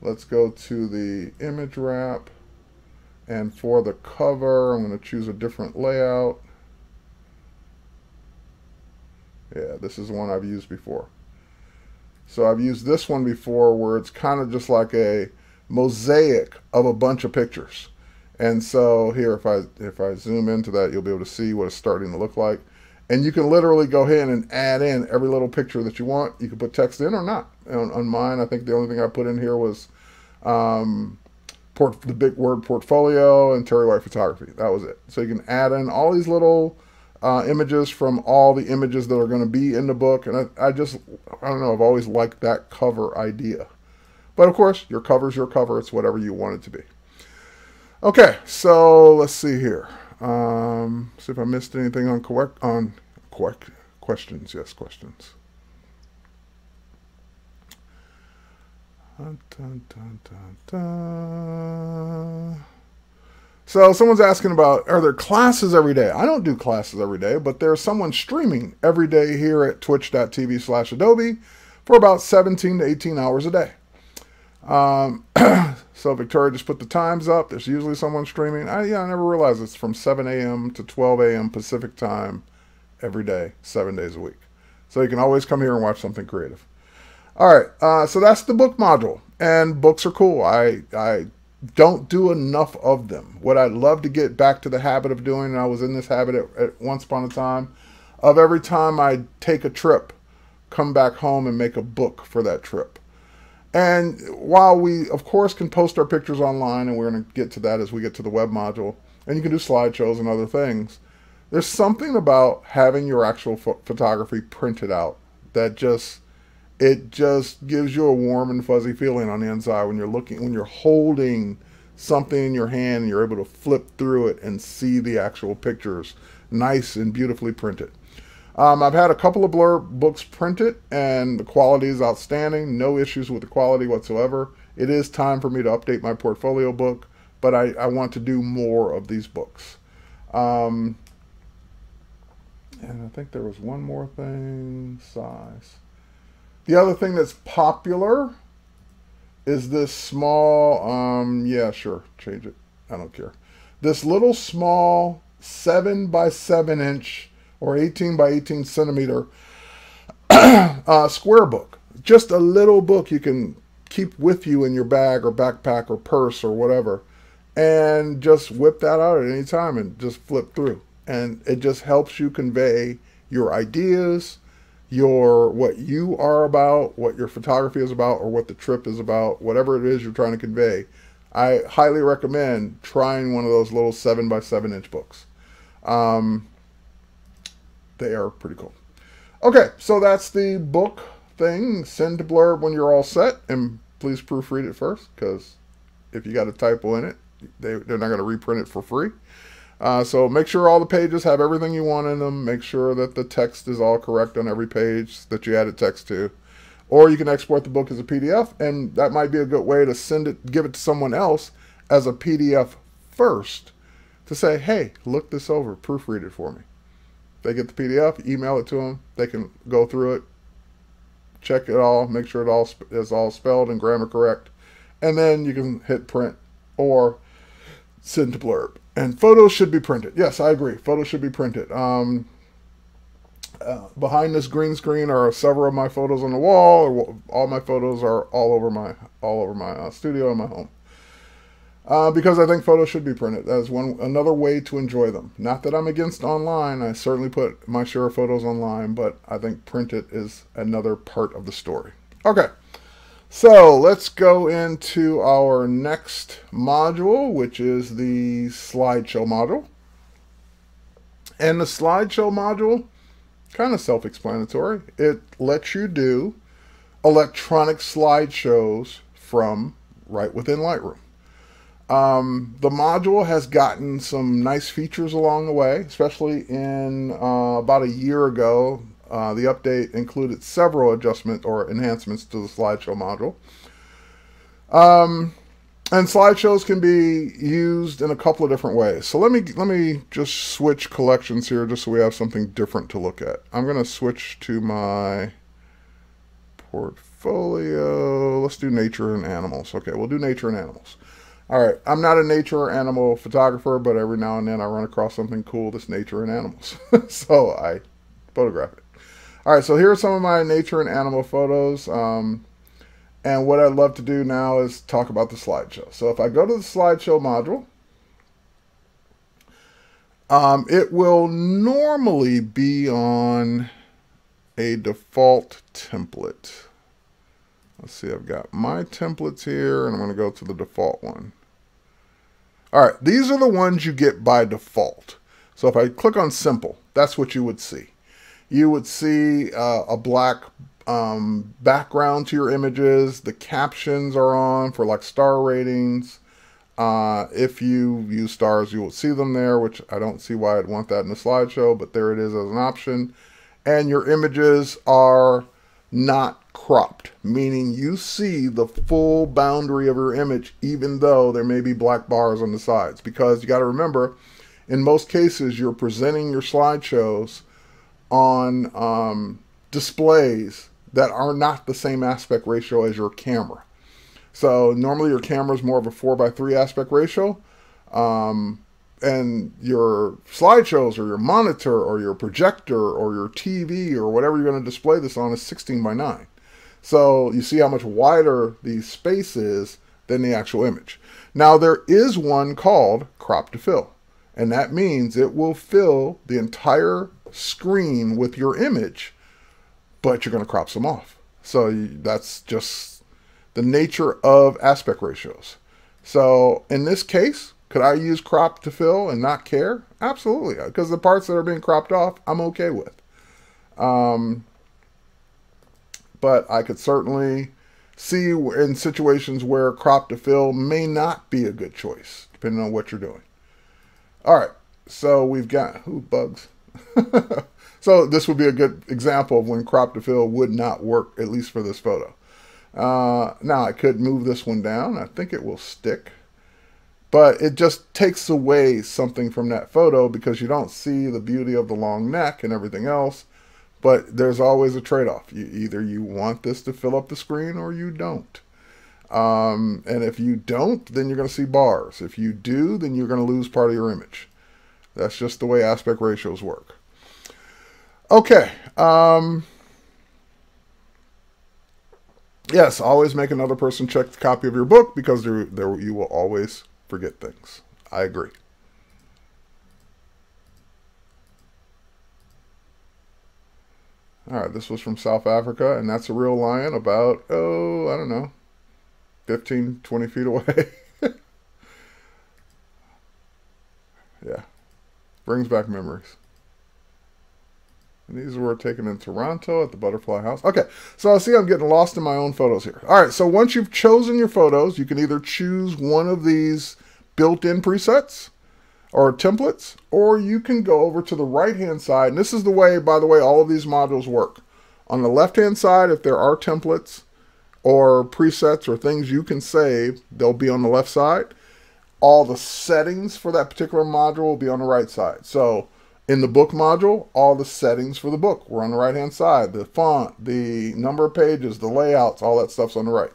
Let's go to the image wrap. And for the cover, I'm going to choose a different layout. Yeah, this is the one I've used before. So I've used this one before where it's kind of just like a mosaic of a bunch of pictures. And so here, if I if I zoom into that, you'll be able to see what it's starting to look like. And you can literally go ahead and add in every little picture that you want. You can put text in or not. On, on mine, I think the only thing I put in here was um, port, the big word portfolio and Terry White photography. That was it. So you can add in all these little uh, images from all the images that are going to be in the book. And I, I just, I don't know, I've always liked that cover idea. But of course, your cover's your cover. It's whatever you want it to be. Okay, so let's see here. Um, see if I missed anything on correct on questions. Yes, questions. So someone's asking about are there classes every day? I don't do classes every day, but there's someone streaming every day here at twitch.tv slash Adobe for about 17 to 18 hours a day. Um, (clears throat) so Victoria just put the times up. There's usually someone streaming. I, yeah, I never realized it's from 7 a.m. to 12 a.m. Pacific time every day, seven days a week. So you can always come here and watch something creative. All right, uh, so that's the book module, and books are cool. I I don't do enough of them. What I'd love to get back to the habit of doing, and I was in this habit at, at once upon a time, of every time I take a trip, come back home and make a book for that trip. And while we, of course, can post our pictures online, and we're going to get to that as we get to the web module, and you can do slideshows and other things, there's something about having your actual ph photography printed out that just, it just gives you a warm and fuzzy feeling on the inside when you're looking, when you're holding something in your hand and you're able to flip through it and see the actual pictures nice and beautifully printed. Um, I've had a couple of Blurb books printed, and the quality is outstanding. No issues with the quality whatsoever. It is time for me to update my portfolio book, but I, I want to do more of these books. Um, and I think there was one more thing size. The other thing that's popular is this small, um, yeah, sure, change it. I don't care. This little small 7 by 7 inch or 18 by 18 centimeter (clears throat) uh, square book. Just a little book you can keep with you in your bag or backpack or purse or whatever. And just whip that out at any time and just flip through. And it just helps you convey your ideas, your what you are about, what your photography is about, or what the trip is about, whatever it is you're trying to convey. I highly recommend trying one of those little seven by seven inch books. Um, they are pretty cool. Okay, so that's the book thing. Send to blurb when you're all set, and please proofread it first, because if you got a typo in it, they, they're not going to reprint it for free. Uh, so make sure all the pages have everything you want in them. Make sure that the text is all correct on every page that you added text to. Or you can export the book as a PDF, and that might be a good way to send it, give it to someone else as a PDF first to say, hey, look this over, proofread it for me. They get the PDF, email it to them. They can go through it, check it all, make sure it all is all spelled and grammar correct, and then you can hit print or send to blurb. And photos should be printed. Yes, I agree. Photos should be printed. Um, uh, behind this green screen are several of my photos on the wall. all my photos are all over my all over my uh, studio and my home. Uh, because I think photos should be printed. That's one another way to enjoy them. Not that I'm against online. I certainly put my share of photos online, but I think printed is another part of the story. Okay. So let's go into our next module, which is the slideshow module. And the slideshow module, kind of self-explanatory. It lets you do electronic slideshows from right within Lightroom. Um, the module has gotten some nice features along the way, especially in uh, about a year ago. Uh, the update included several adjustments or enhancements to the slideshow module. Um, and slideshows can be used in a couple of different ways. So let me let me just switch collections here just so we have something different to look at. I'm going to switch to my portfolio. Let's do nature and animals. Okay, we'll do nature and animals. All right, I'm not a nature or animal photographer, but every now and then I run across something cool that's nature and animals. (laughs) so I photograph it. All right, so here are some of my nature and animal photos. Um, and what I'd love to do now is talk about the slideshow. So if I go to the slideshow module, um, it will normally be on a default template. Let's see, I've got my templates here, and I'm going to go to the default one. All right, these are the ones you get by default. So if I click on simple, that's what you would see you would see uh, a black um, background to your images. The captions are on for like star ratings. Uh, if you use stars, you will see them there, which I don't see why I'd want that in the slideshow, but there it is as an option. And your images are not cropped, meaning you see the full boundary of your image, even though there may be black bars on the sides. Because you got to remember, in most cases, you're presenting your slideshows on um, displays that are not the same aspect ratio as your camera. So normally your camera is more of a 4 by 3 aspect ratio. Um, and your slideshows or your monitor or your projector or your TV or whatever you're going to display this on is 16 by 9. So you see how much wider the space is than the actual image. Now there is one called crop to fill. And that means it will fill the entire screen with your image, but you're going to crop some off. So that's just the nature of aspect ratios. So in this case, could I use crop to fill and not care? Absolutely, because the parts that are being cropped off, I'm okay with. Um, but I could certainly see in situations where crop to fill may not be a good choice, depending on what you're doing. All right, so we've got, who bugs? (laughs) So this would be a good example of when crop to fill would not work, at least for this photo. Uh, now I could move this one down. I think it will stick. But it just takes away something from that photo because you don't see the beauty of the long neck and everything else. But there's always a trade-off. Either you want this to fill up the screen or you don't. Um, and if you don't, then you're going to see bars. If you do, then you're going to lose part of your image. That's just the way aspect ratios work. Okay. Um, yes, always make another person check the copy of your book because you will always forget things. I agree. All right, this was from South Africa, and that's a real lion about, oh, I don't know, 15, 20 feet away. (laughs) yeah, brings back memories. And these were taken in Toronto at the Butterfly House. Okay, so I see I'm getting lost in my own photos here. All right, so once you've chosen your photos, you can either choose one of these built-in presets or templates, or you can go over to the right-hand side. And this is the way, by the way, all of these modules work. On the left-hand side, if there are templates or presets or things you can save, they'll be on the left side. All the settings for that particular module will be on the right side. So in the book module, all the settings for the book were on the right-hand side. The font, the number of pages, the layouts, all that stuff's on the right.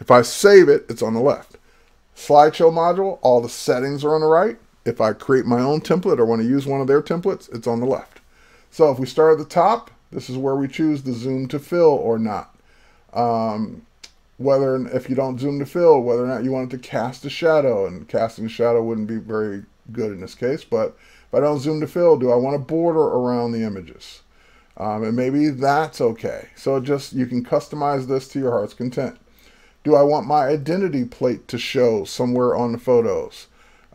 If I save it, it's on the left. Slideshow module, all the settings are on the right. If I create my own template or want to use one of their templates, it's on the left. So if we start at the top, this is where we choose the zoom to fill or not. Um, whether if you don't zoom to fill, whether or not you want it to cast a shadow, and casting a shadow wouldn't be very good in this case, but if I don't zoom to fill, do I want a border around the images? Um, and maybe that's okay. So just you can customize this to your heart's content. Do I want my identity plate to show somewhere on the photos?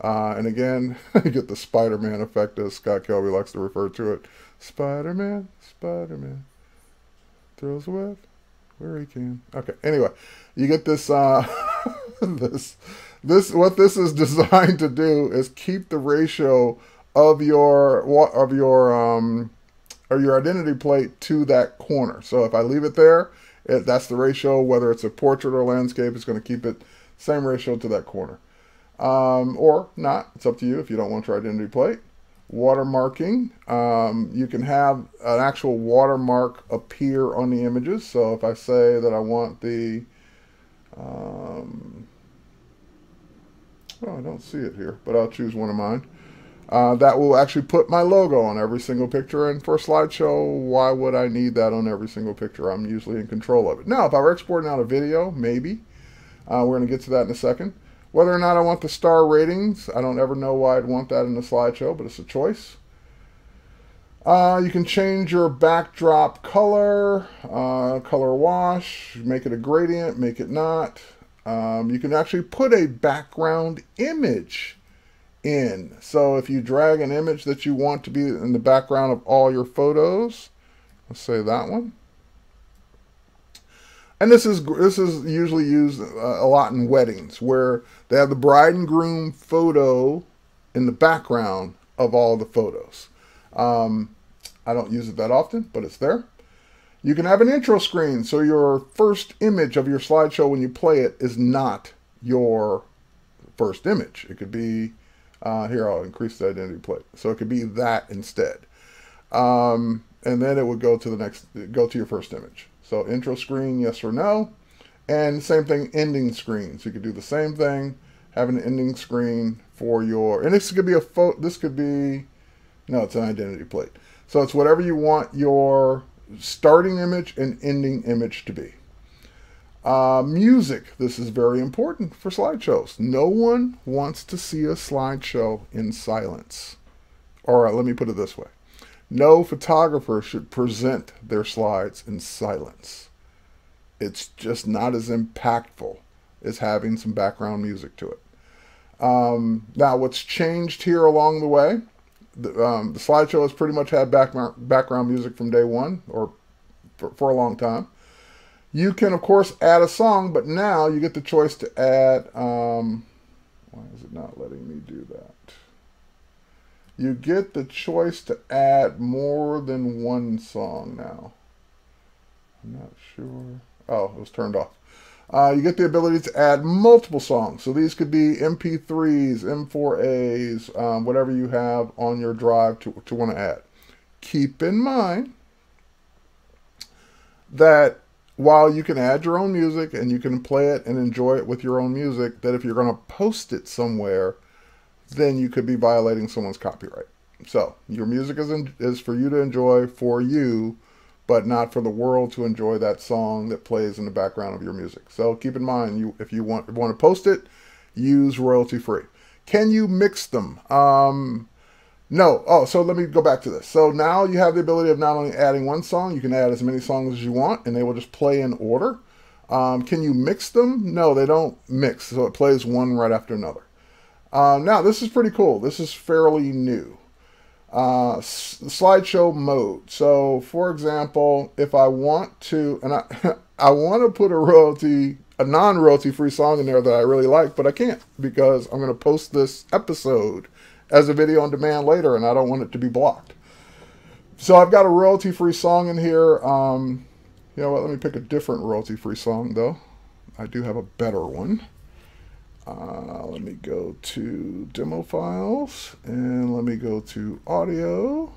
Uh, and again, (laughs) you get the Spider-Man effect as Scott Kelby likes to refer to it. Spider-Man, Spider-Man, throws a web where he can. Okay, anyway, you get this, uh, (laughs) this, this, what this is (laughs) designed to do is keep the ratio of your, what of your, um, or your identity plate to that corner. So if I leave it there, it, that's the ratio, whether it's a portrait or landscape, it's going to keep it same ratio to that corner. Um, or not, it's up to you if you don't want your identity plate. Watermarking, um, you can have an actual watermark appear on the images. So if I say that I want the, um, well, I don't see it here, but I'll choose one of mine. Uh, that will actually put my logo on every single picture. And for a slideshow, why would I need that on every single picture? I'm usually in control of it. Now, if I were exporting out a video, maybe. Uh, we're going to get to that in a second. Whether or not I want the star ratings, I don't ever know why I'd want that in the slideshow, but it's a choice. Uh, you can change your backdrop color, uh, color wash, make it a gradient, make it not. Um, you can actually put a background image in. So if you drag an image that you want to be in the background of all your photos, let's say that one. And this is this is usually used uh, a lot in weddings where they have the bride and groom photo in the background of all the photos. Um, I don't use it that often, but it's there. You can have an intro screen, so your first image of your slideshow when you play it is not your first image. It could be uh, here, I'll increase the identity plate. So it could be that instead. Um, and then it would go to the next, go to your first image. So intro screen, yes or no. And same thing, ending screen. So you could do the same thing, have an ending screen for your, and this could be a photo, this could be, no, it's an identity plate. So it's whatever you want your starting image and ending image to be. Uh, music. This is very important for slideshows. No one wants to see a slideshow in silence. All right, let me put it this way. No photographer should present their slides in silence. It's just not as impactful as having some background music to it. Um, now, what's changed here along the way, the, um, the slideshow has pretty much had back, background music from day one or for, for a long time. You can, of course, add a song, but now you get the choice to add, um, why is it not letting me do that? You get the choice to add more than one song now. I'm not sure. Oh, it was turned off. Uh, you get the ability to add multiple songs. So these could be MP3s, M4As, um, whatever you have on your drive to, to want to add. Keep in mind that while you can add your own music and you can play it and enjoy it with your own music, that if you're going to post it somewhere, then you could be violating someone's copyright. So your music is, in, is for you to enjoy for you, but not for the world to enjoy that song that plays in the background of your music. So keep in mind, you if you want want to post it, use royalty free. Can you mix them? Um, no. Oh, so let me go back to this. So now you have the ability of not only adding one song, you can add as many songs as you want, and they will just play in order. Um, can you mix them? No, they don't mix. So it plays one right after another. Uh, now, this is pretty cool. This is fairly new. Uh, slideshow mode. So, for example, if I want to, and I, (laughs) I want to put a royalty, a non-royalty free song in there that I really like, but I can't because I'm going to post this episode as a video on demand later, and I don't want it to be blocked. So I've got a royalty free song in here. Um, you know what? Let me pick a different royalty free song though. I do have a better one. Uh, let me go to demo files and let me go to audio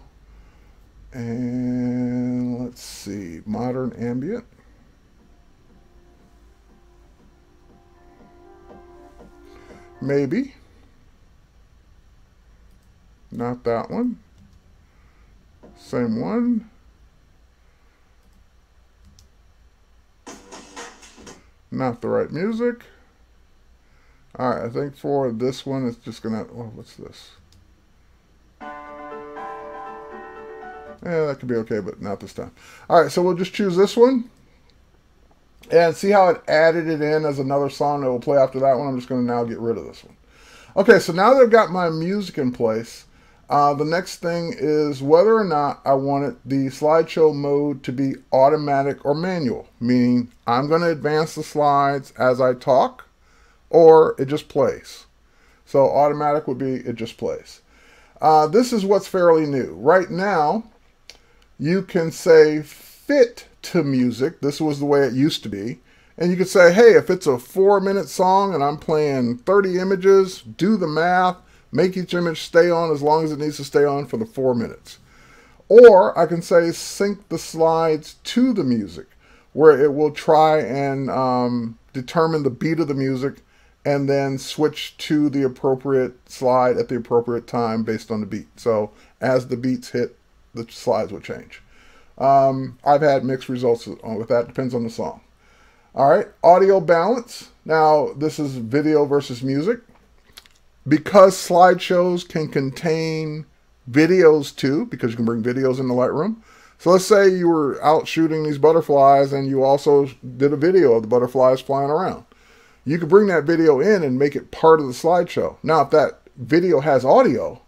and let's see modern ambient. Maybe. Not that one. Same one. Not the right music all right, I think for this one, it's just gonna, oh, what's this? Yeah, that could be okay, but not this time. All right, so we'll just choose this one. And see how it added it in as another song that will play after that one. I'm just going to now get rid of this one. Okay, so now that I've got my music in place, uh, the next thing is whether or not I want it, the slideshow mode to be automatic or manual, meaning I'm going to advance the slides as I talk or it just plays. So automatic would be it just plays. Uh, this is what's fairly new. Right now, you can say fit to music. This was the way it used to be. And you could say, hey, if it's a four minute song and I'm playing 30 images, do the math, make each image stay on as long as it needs to stay on for the four minutes. Or I can say sync the slides to the music, where it will try and um, determine the beat of the music and then switch to the appropriate slide at the appropriate time based on the beat. So as the beats hit, the slides will change. Um, I've had mixed results with that. Depends on the song. All right, audio balance. Now this is video versus music. Because slideshows can contain videos too, because you can bring videos in the Lightroom. So let's say you were out shooting these butterflies and you also did a video of the butterflies flying around you can bring that video in and make it part of the slideshow. Now, if that video has audio,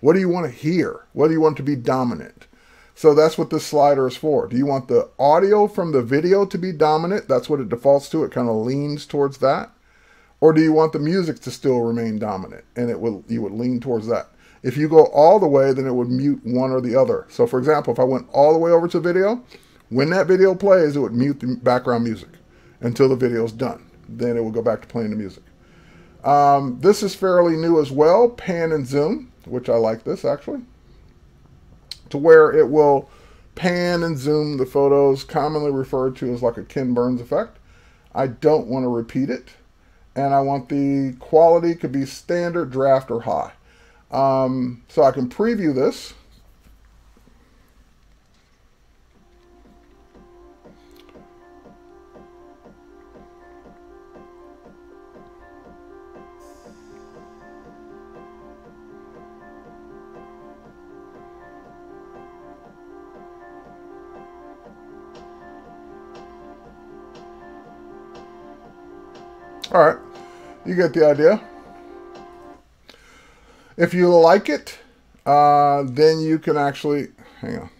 what do you want to hear? What do you want to be dominant? So that's what this slider is for. Do you want the audio from the video to be dominant? That's what it defaults to. It kind of leans towards that. Or do you want the music to still remain dominant? And it will you would lean towards that. If you go all the way, then it would mute one or the other. So for example, if I went all the way over to video, when that video plays, it would mute the background music until the video is done then it will go back to playing the music. Um, this is fairly new as well, pan and zoom, which I like this actually, to where it will pan and zoom the photos, commonly referred to as like a Ken Burns effect. I don't want to repeat it, and I want the quality could be standard, draft, or high. Um, so I can preview this. All right, you get the idea. If you like it, uh, then you can actually, hang on,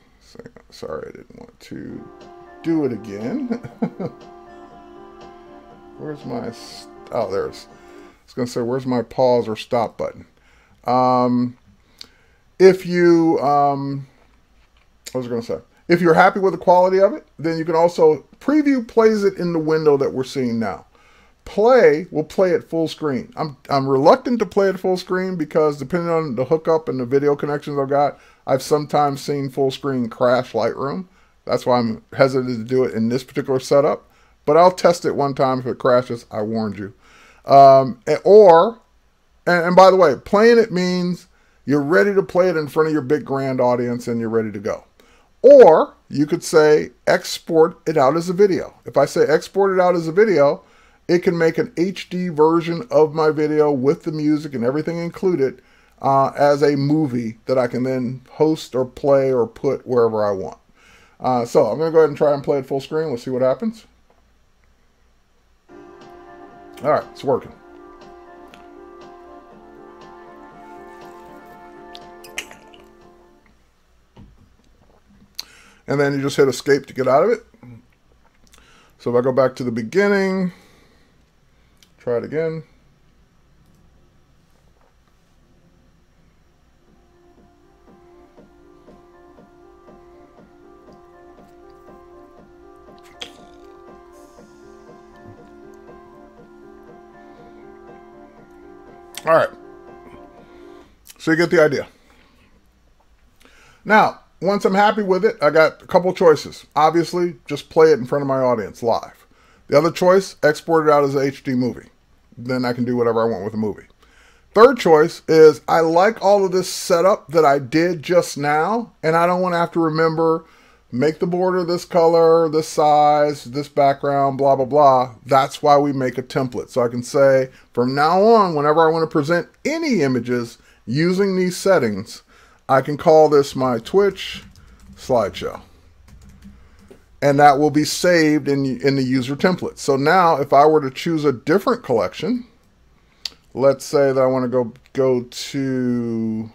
sorry, I didn't want to do it again. (laughs) where's my, oh, there's, I was going to say, where's my pause or stop button? Um, if you, um, what was I going to say? If you're happy with the quality of it, then you can also preview plays it in the window that we're seeing now. Play will play at full screen. I'm I'm reluctant to play at full screen because depending on the hookup and the video connections I've got, I've sometimes seen full screen crash Lightroom. That's why I'm hesitant to do it in this particular setup. But I'll test it one time if it crashes. I warned you. Um, or, and, and by the way, playing it means you're ready to play it in front of your big grand audience and you're ready to go. Or you could say export it out as a video. If I say export it out as a video, it can make an HD version of my video with the music and everything included uh, as a movie that I can then host or play or put wherever I want. Uh, so I'm going to go ahead and try and play it full screen. Let's see what happens. All right, it's working. And then you just hit escape to get out of it. So if I go back to the beginning, try it again. All right. So you get the idea. Now, once I'm happy with it, I got a couple choices. Obviously, just play it in front of my audience live. The other choice, export it out as a HD movie. Then I can do whatever I want with the movie. Third choice is I like all of this setup that I did just now, and I don't want to have to remember make the border this color, this size, this background, blah, blah, blah. That's why we make a template. So I can say from now on, whenever I want to present any images using these settings, I can call this my Twitch slideshow. And that will be saved in, in the user template. So now if I were to choose a different collection, let's say that I want to go, go to,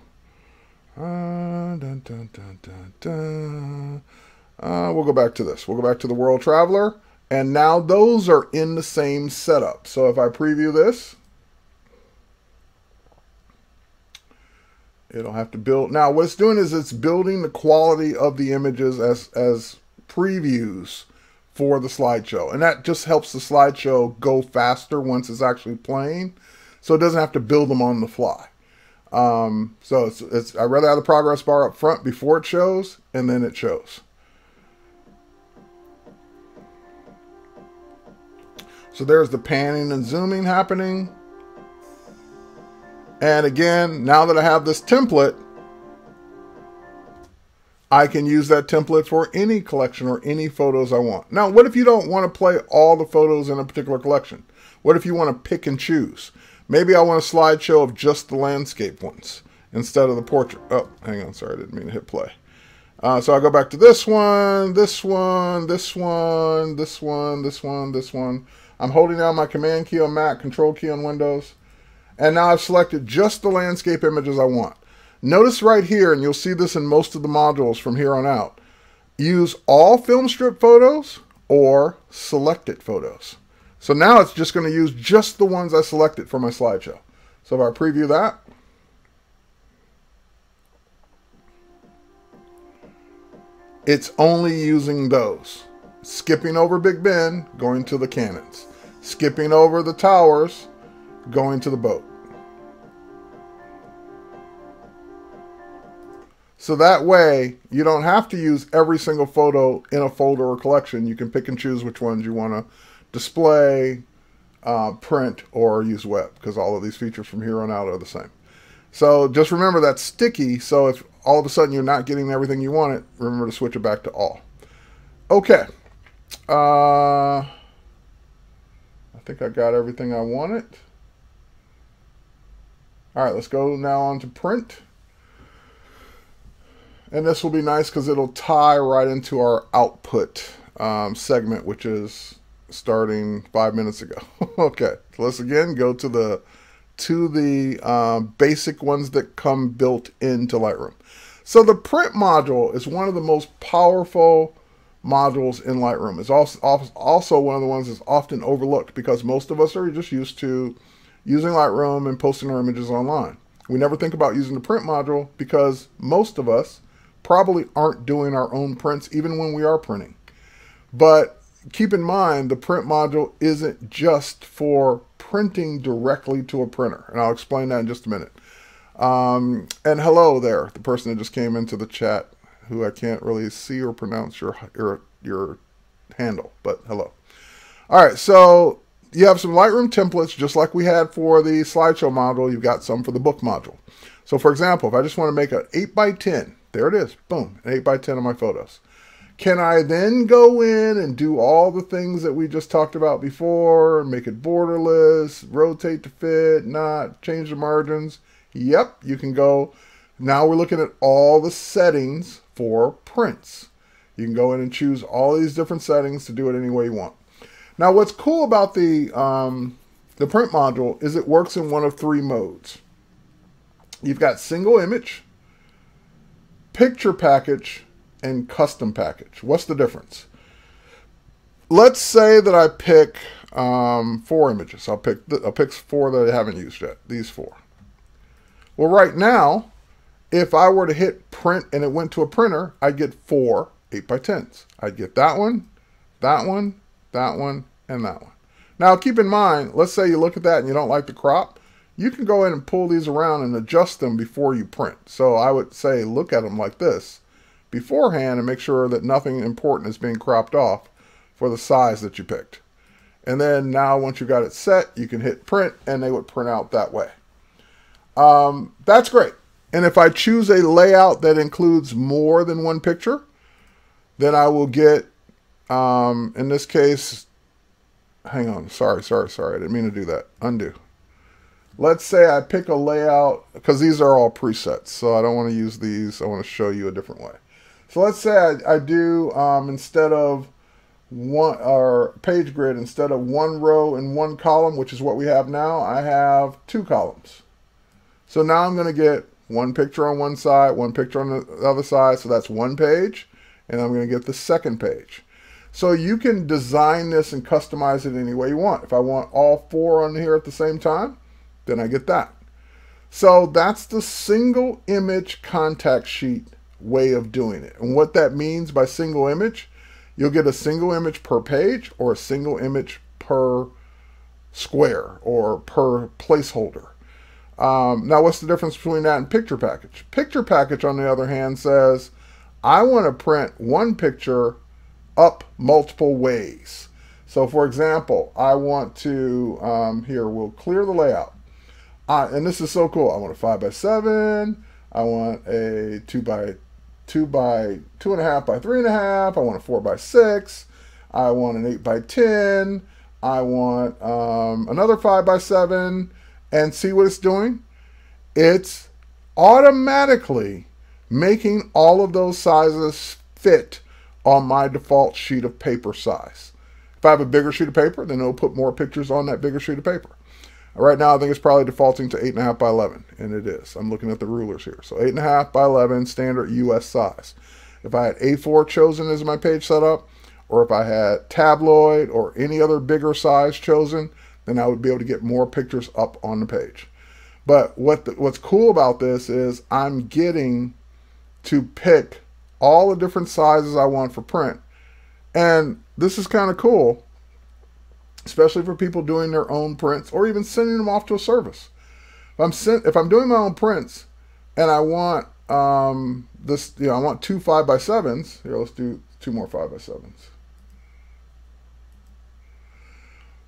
uh, dun, dun, dun, uh, we'll go back to this. We'll go back to the World Traveler. And now those are in the same setup. So if I preview this, it'll have to build. Now what it's doing is it's building the quality of the images as, as previews for the slideshow. And that just helps the slideshow go faster once it's actually playing. So it doesn't have to build them on the fly. Um, so it's, it's, I'd rather have the progress bar up front before it shows and then it shows. So there's the panning and zooming happening. And again, now that I have this template, I can use that template for any collection or any photos I want. Now, what if you don't want to play all the photos in a particular collection? What if you want to pick and choose? Maybe I want a slideshow of just the landscape ones instead of the portrait. Oh, hang on. Sorry, I didn't mean to hit play. Uh, so I go back to this one, this one, this one, this one, this one, this one. I'm holding down my command key on Mac, control key on Windows. And now I've selected just the landscape images I want. Notice right here, and you'll see this in most of the modules from here on out, use all film strip photos or selected photos. So now it's just going to use just the ones I selected for my slideshow. So if I preview that, it's only using those. Skipping over Big Ben, going to the cannons skipping over the towers, going to the boat. So that way, you don't have to use every single photo in a folder or collection. You can pick and choose which ones you want to display, uh, print, or use web, because all of these features from here on out are the same. So just remember that's sticky, so if all of a sudden you're not getting everything you wanted, remember to switch it back to all. Okay. Uh, think I got everything I wanted. All right, let's go now on to print. And this will be nice because it'll tie right into our output um, segment, which is starting five minutes ago. (laughs) okay, so let's again go to the to the um, basic ones that come built into Lightroom. So the print module is one of the most powerful modules in Lightroom. It's also, also one of the ones that's often overlooked because most of us are just used to using Lightroom and posting our images online. We never think about using the print module because most of us probably aren't doing our own prints even when we are printing. But keep in mind, the print module isn't just for printing directly to a printer. And I'll explain that in just a minute. Um, and hello there, the person that just came into the chat who I can't really see or pronounce your, your, your handle, but hello. All right, so you have some Lightroom templates just like we had for the slideshow module. You've got some for the book module. So for example, if I just want to make an 8 by 10, there it is, boom, an 8 by 10 of my photos. Can I then go in and do all the things that we just talked about before, make it borderless, rotate to fit, not change the margins? Yep, you can go. Now we're looking at all the settings for prints. You can go in and choose all these different settings to do it any way you want. Now what's cool about the, um, the print module is it works in one of three modes. You've got single image, picture package, and custom package. What's the difference? Let's say that I pick um, four images. I'll pick I'll pick four that I haven't used yet. These four. Well, right now, if I were to hit print and it went to a printer, I'd get four 8 by 10s. I'd get that one, that one, that one, and that one. Now, keep in mind, let's say you look at that and you don't like the crop. You can go in and pull these around and adjust them before you print. So I would say look at them like this beforehand and make sure that nothing important is being cropped off for the size that you picked. And then now once you got it set, you can hit print and they would print out that way. Um, that's great. And if I choose a layout that includes more than one picture, then I will get, um, in this case, hang on, sorry, sorry, sorry, I didn't mean to do that. Undo. Let's say I pick a layout, because these are all presets, so I don't want to use these. I want to show you a different way. So let's say I, I do, um, instead of one, or page grid, instead of one row and one column, which is what we have now, I have two columns. So now I'm going to get one picture on one side, one picture on the other side, so that's one page, and I'm going to get the second page. So you can design this and customize it any way you want. If I want all four on here at the same time, then I get that. So that's the single image contact sheet way of doing it. And what that means by single image, you'll get a single image per page or a single image per square or per placeholder. Um, now, what's the difference between that and picture package? Picture package, on the other hand, says, I want to print one picture up multiple ways. So, for example, I want to, um, here, we'll clear the layout. And this is so cool. I want a 5 by 7 I want a 2 by two by two and a half by three and a half. I want a four by six. I want an eight by 10. I want um, another five by seven. And see what it's doing? It's automatically making all of those sizes fit on my default sheet of paper size. If I have a bigger sheet of paper, then it'll put more pictures on that bigger sheet of paper. Right now, I think it's probably defaulting to 8.5 by 11, and it is. I'm looking at the rulers here. So 8.5 by 11, standard US size. If I had A4 chosen as my page setup, or if I had tabloid or any other bigger size chosen, then I would be able to get more pictures up on the page. But what the, what's cool about this is I'm getting to pick all the different sizes I want for print. And this is kind of cool especially for people doing their own prints or even sending them off to a service. If I'm sent, if I'm doing my own prints and I want um, this, you know, I want two five by sevens. Here, let's do two more five by sevens.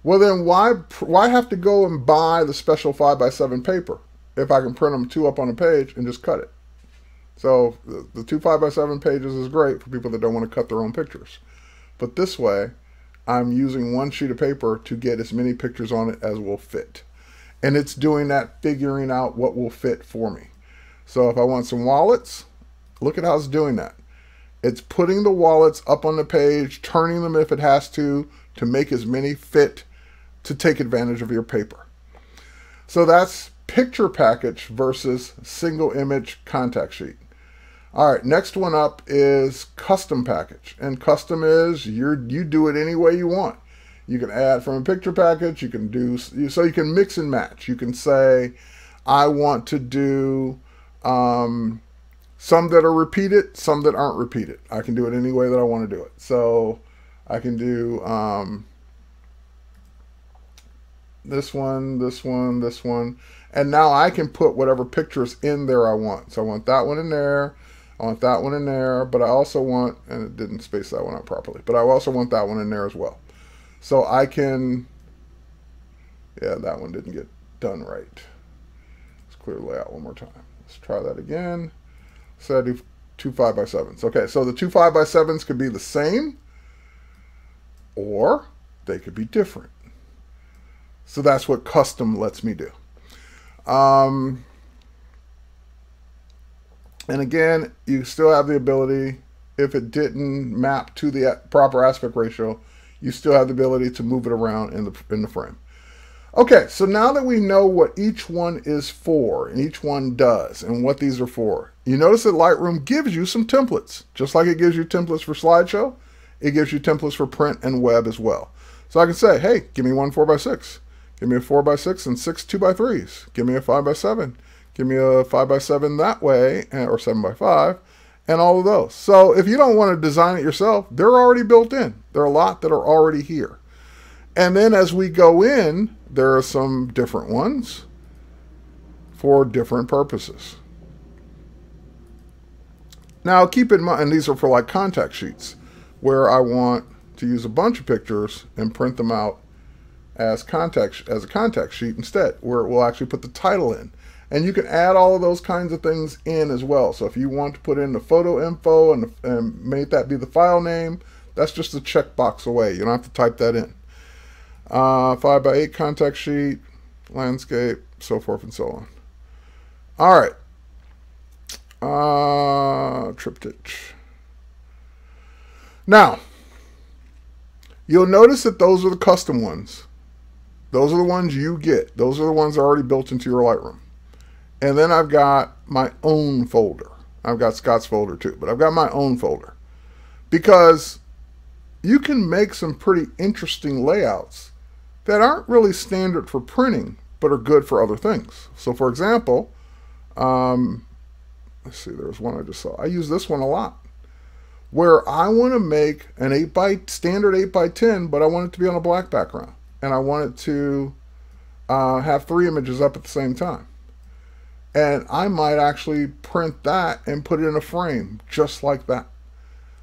Well, then why why have to go and buy the special five by seven paper if I can print them two up on a page and just cut it? So the, the two five by seven pages is great for people that don't want to cut their own pictures, but this way I'm using one sheet of paper to get as many pictures on it as will fit. And it's doing that, figuring out what will fit for me. So if I want some wallets, look at how it's doing that. It's putting the wallets up on the page, turning them if it has to, to make as many fit to take advantage of your paper. So that's picture package versus single image contact sheet. All right, next one up is custom package. And custom is you you do it any way you want. You can add from a picture package, you can do, so you can mix and match. You can say, I want to do um, some that are repeated, some that aren't repeated. I can do it any way that I want to do it. So I can do um, this one, this one, this one. And now I can put whatever pictures in there I want. So I want that one in there. I want that one in there. But I also want, and it didn't space that one out properly, but I also want that one in there as well. So I can, yeah, that one didn't get done right. Let's clear layout one more time. Let's try that again. So I do two 5 by 7s Okay, so the two 5 by 7s could be the same, or they could be different. So that's what custom lets me do. Um, and again, you still have the ability, if it didn't map to the proper aspect ratio, you still have the ability to move it around in the, in the frame. Okay, so now that we know what each one is for and each one does and what these are for, you notice that Lightroom gives you some templates. Just like it gives you templates for slideshow, it gives you templates for print and web as well. So I can say, hey, give me one 4x6. Give me a 4x6 and six 2x3s. Give me a 5x7. Give me a 5x7 that way, or 7x5, and all of those. So if you don't want to design it yourself, they're already built in. There are a lot that are already here. And then as we go in, there are some different ones for different purposes. Now keep in mind, these are for like contact sheets, where I want to use a bunch of pictures and print them out as contact as a contact sheet instead, where it will actually put the title in. And you can add all of those kinds of things in as well. So if you want to put in the photo info and, and make that be the file name, that's just a checkbox away. You don't have to type that in. Uh, 5 by 8 contact sheet, landscape, so forth and so on. All right. Uh, triptych. Now, you'll notice that those are the custom ones. Those are the ones you get. Those are the ones that are already built into your Lightroom. And then I've got my own folder. I've got Scott's folder too, but I've got my own folder. Because you can make some pretty interesting layouts that aren't really standard for printing, but are good for other things. So for example, um, let's see, there's one I just saw. I use this one a lot. Where I want to make an 8 by standard 8 by 10, but I want it to be on a black background. And I want it to uh, have three images up at the same time. And I might actually print that and put it in a frame just like that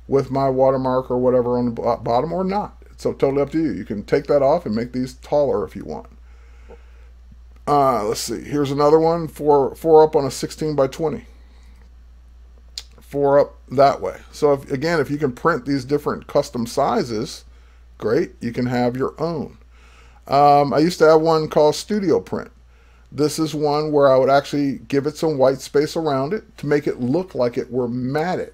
with my watermark or whatever on the bottom or not. So totally up to you. You can take that off and make these taller if you want. Uh, let's see. Here's another one. Four, four up on a 16 by 20. Four up that way. So if, again, if you can print these different custom sizes, great. You can have your own. Um, I used to have one called Studio Print. This is one where I would actually give it some white space around it to make it look like it were matted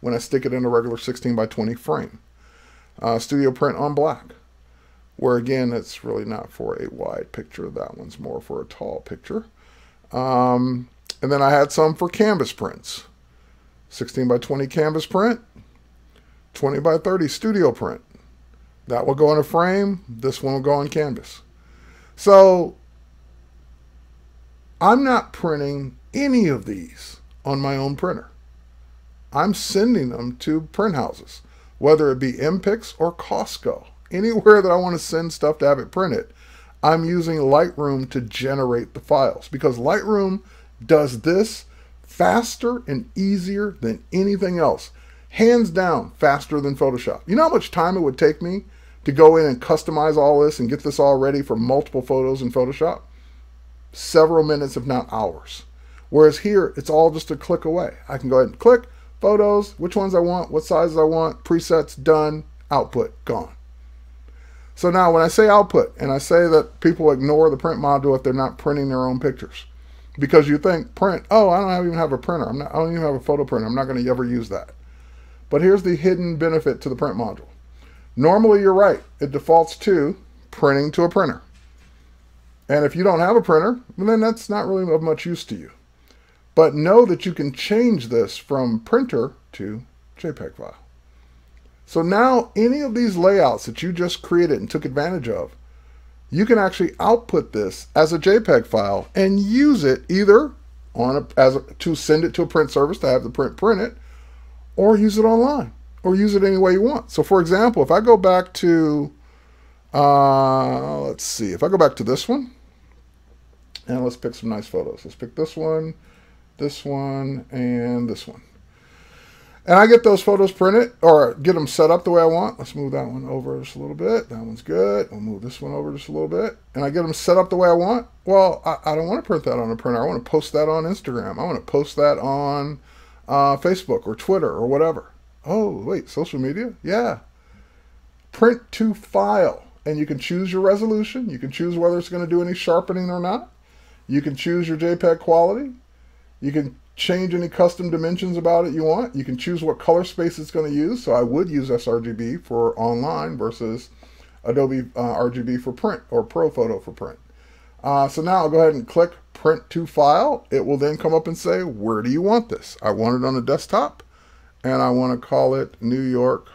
when I stick it in a regular 16 by 20 frame. Uh, studio print on black, where again, it's really not for a wide picture. That one's more for a tall picture. Um, and then I had some for canvas prints. 16 by 20 canvas print, 20 by 30 studio print. That will go in a frame. This one will go on canvas. So I'm not printing any of these on my own printer. I'm sending them to print houses, whether it be MPix or Costco. Anywhere that I want to send stuff to have it printed, I'm using Lightroom to generate the files because Lightroom does this faster and easier than anything else. Hands down, faster than Photoshop. You know how much time it would take me to go in and customize all this and get this all ready for multiple photos in Photoshop? Several minutes, if not hours. Whereas here, it's all just a click away. I can go ahead and click, photos, which ones I want, what sizes I want, presets, done, output, gone. So now when I say output, and I say that people ignore the print module if they're not printing their own pictures, because you think print, oh, I don't even have a printer. I'm not, I don't even have a photo printer. I'm not going to ever use that. But here's the hidden benefit to the print module. Normally, you're right. It defaults to printing to a printer. And if you don't have a printer, then that's not really of much use to you. But know that you can change this from printer to JPEG file. So now any of these layouts that you just created and took advantage of, you can actually output this as a JPEG file and use it either on a, as a, to send it to a print service to have the print print it, or use it online, or use it any way you want. So, for example, if I go back to, uh, let's see, if I go back to this one, and let's pick some nice photos. Let's pick this one, this one, and this one. And I get those photos printed or get them set up the way I want. Let's move that one over just a little bit. That one's good. We'll move this one over just a little bit. And I get them set up the way I want. Well, I, I don't want to print that on a printer. I want to post that on Instagram. I want to post that on uh, Facebook or Twitter or whatever. Oh, wait, social media? Yeah. Print to file. And you can choose your resolution. You can choose whether it's going to do any sharpening or not. You can choose your JPEG quality. You can change any custom dimensions about it you want. You can choose what color space it's going to use. So I would use sRGB for online versus Adobe uh, RGB for print or Pro Photo for print. Uh, so now I'll go ahead and click print to file. It will then come up and say, where do you want this? I want it on a desktop and I want to call it New York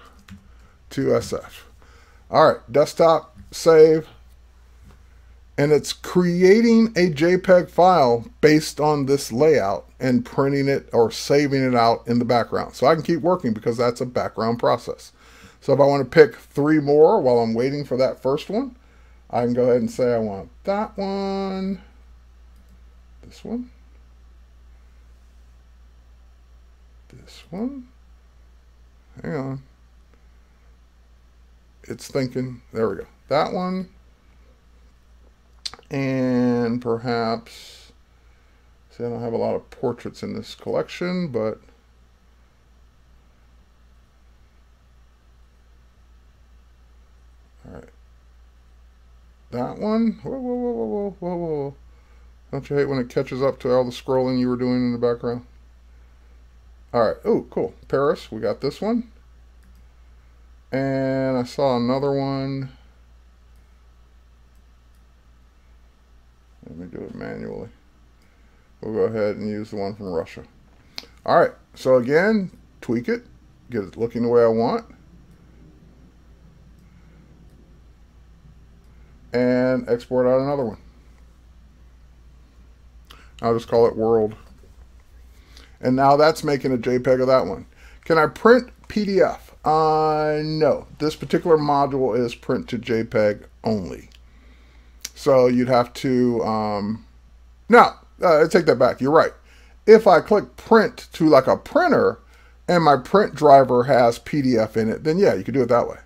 to SF. All right, desktop, save, and it's creating a JPEG file based on this layout and printing it or saving it out in the background. So I can keep working because that's a background process. So if I want to pick three more while I'm waiting for that first one, I can go ahead and say I want that one, this one, this one, hang on, it's thinking, there we go, that one, and perhaps, see, I don't have a lot of portraits in this collection, but all right, that one. Whoa, whoa, whoa, whoa, whoa, whoa. Don't you hate when it catches up to all the scrolling you were doing in the background? All right. Oh, cool. Paris. We got this one. And I saw another one. Let me do it manually. We'll go ahead and use the one from Russia. All right, so again, tweak it, get it looking the way I want. And export out another one. I'll just call it world. And now that's making a JPEG of that one. Can I print PDF? Uh, no. This particular module is print to JPEG only. So you'd have to, um, now, uh, take that back. You're right. If I click print to like a printer and my print driver has PDF in it, then yeah, you could do it that way.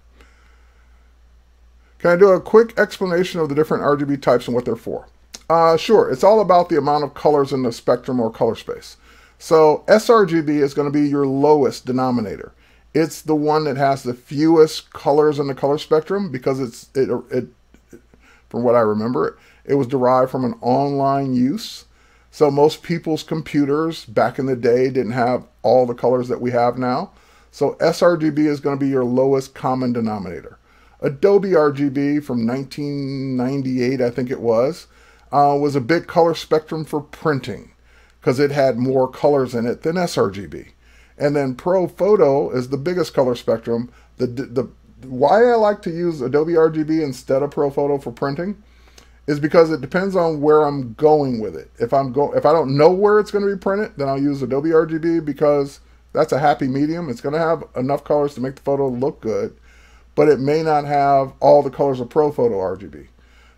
Can I do a quick explanation of the different RGB types and what they're for? Uh, sure, it's all about the amount of colors in the spectrum or color space. So sRGB is going to be your lowest denominator. It's the one that has the fewest colors in the color spectrum because it's it, it from what I remember. It was derived from an online use. So most people's computers back in the day didn't have all the colors that we have now. So sRGB is going to be your lowest common denominator. Adobe RGB from 1998, I think it was, uh, was a big color spectrum for printing because it had more colors in it than sRGB. And then Pro Photo is the biggest color spectrum. The, the why I like to use Adobe RGB instead of ProPhoto for printing is because it depends on where I'm going with it. If I'm go if I don't know where it's going to be printed, then I'll use Adobe RGB because that's a happy medium. It's going to have enough colors to make the photo look good, but it may not have all the colors of ProPhoto RGB.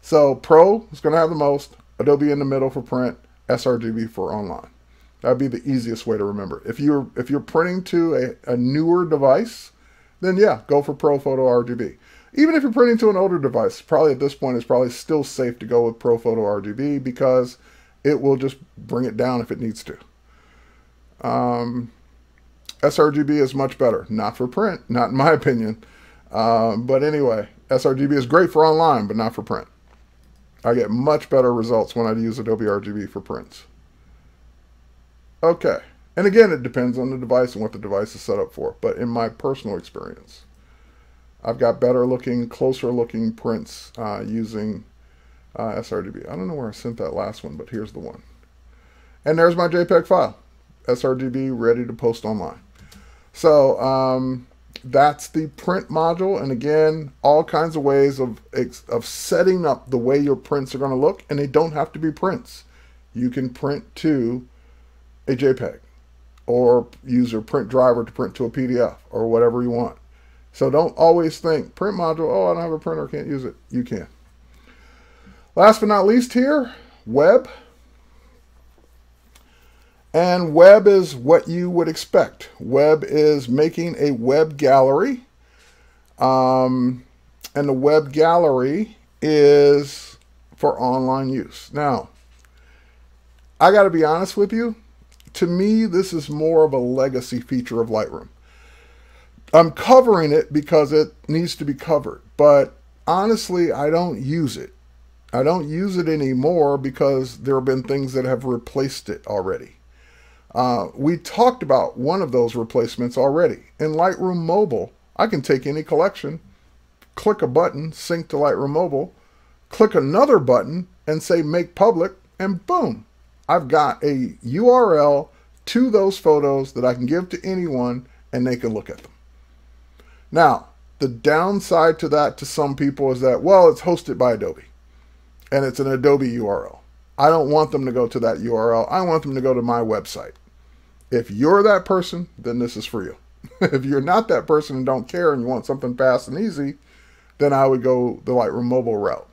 So Pro is going to have the most, Adobe in the middle for print, sRGB for online. That'd be the easiest way to remember. If you're if you're printing to a, a newer device, then yeah, go for Pro Photo RGB. Even if you're printing to an older device, probably at this point it's probably still safe to go with Pro Photo RGB because it will just bring it down if it needs to. Um, sRGB is much better, not for print, not in my (laughs) opinion. Um, but anyway, sRGB is great for online, but not for print. I get much better results when I use Adobe RGB for prints. Okay. And again, it depends on the device and what the device is set up for. But in my personal experience, I've got better looking, closer looking prints uh, using uh, sRGB. I don't know where I sent that last one, but here's the one. And there's my JPEG file, sRGB ready to post online. So um, that's the print module. And again, all kinds of ways of, of setting up the way your prints are going to look. And they don't have to be prints. You can print to a JPEG or use your print driver to print to a PDF or whatever you want. So don't always think print module, oh, I don't have a printer, can't use it. You can. Last but not least here, web. And web is what you would expect. Web is making a web gallery. Um, and the web gallery is for online use. Now, I got to be honest with you. To me, this is more of a legacy feature of Lightroom. I'm covering it because it needs to be covered, but honestly, I don't use it. I don't use it anymore because there have been things that have replaced it already. Uh, we talked about one of those replacements already. In Lightroom Mobile, I can take any collection, click a button, sync to Lightroom Mobile, click another button and say make public, and boom, I've got a URL to those photos that I can give to anyone and they can look at them. Now, the downside to that to some people is that, well, it's hosted by Adobe and it's an Adobe URL. I don't want them to go to that URL. I want them to go to my website. If you're that person, then this is for you. (laughs) if you're not that person and don't care and you want something fast and easy, then I would go the Lightroom mobile route.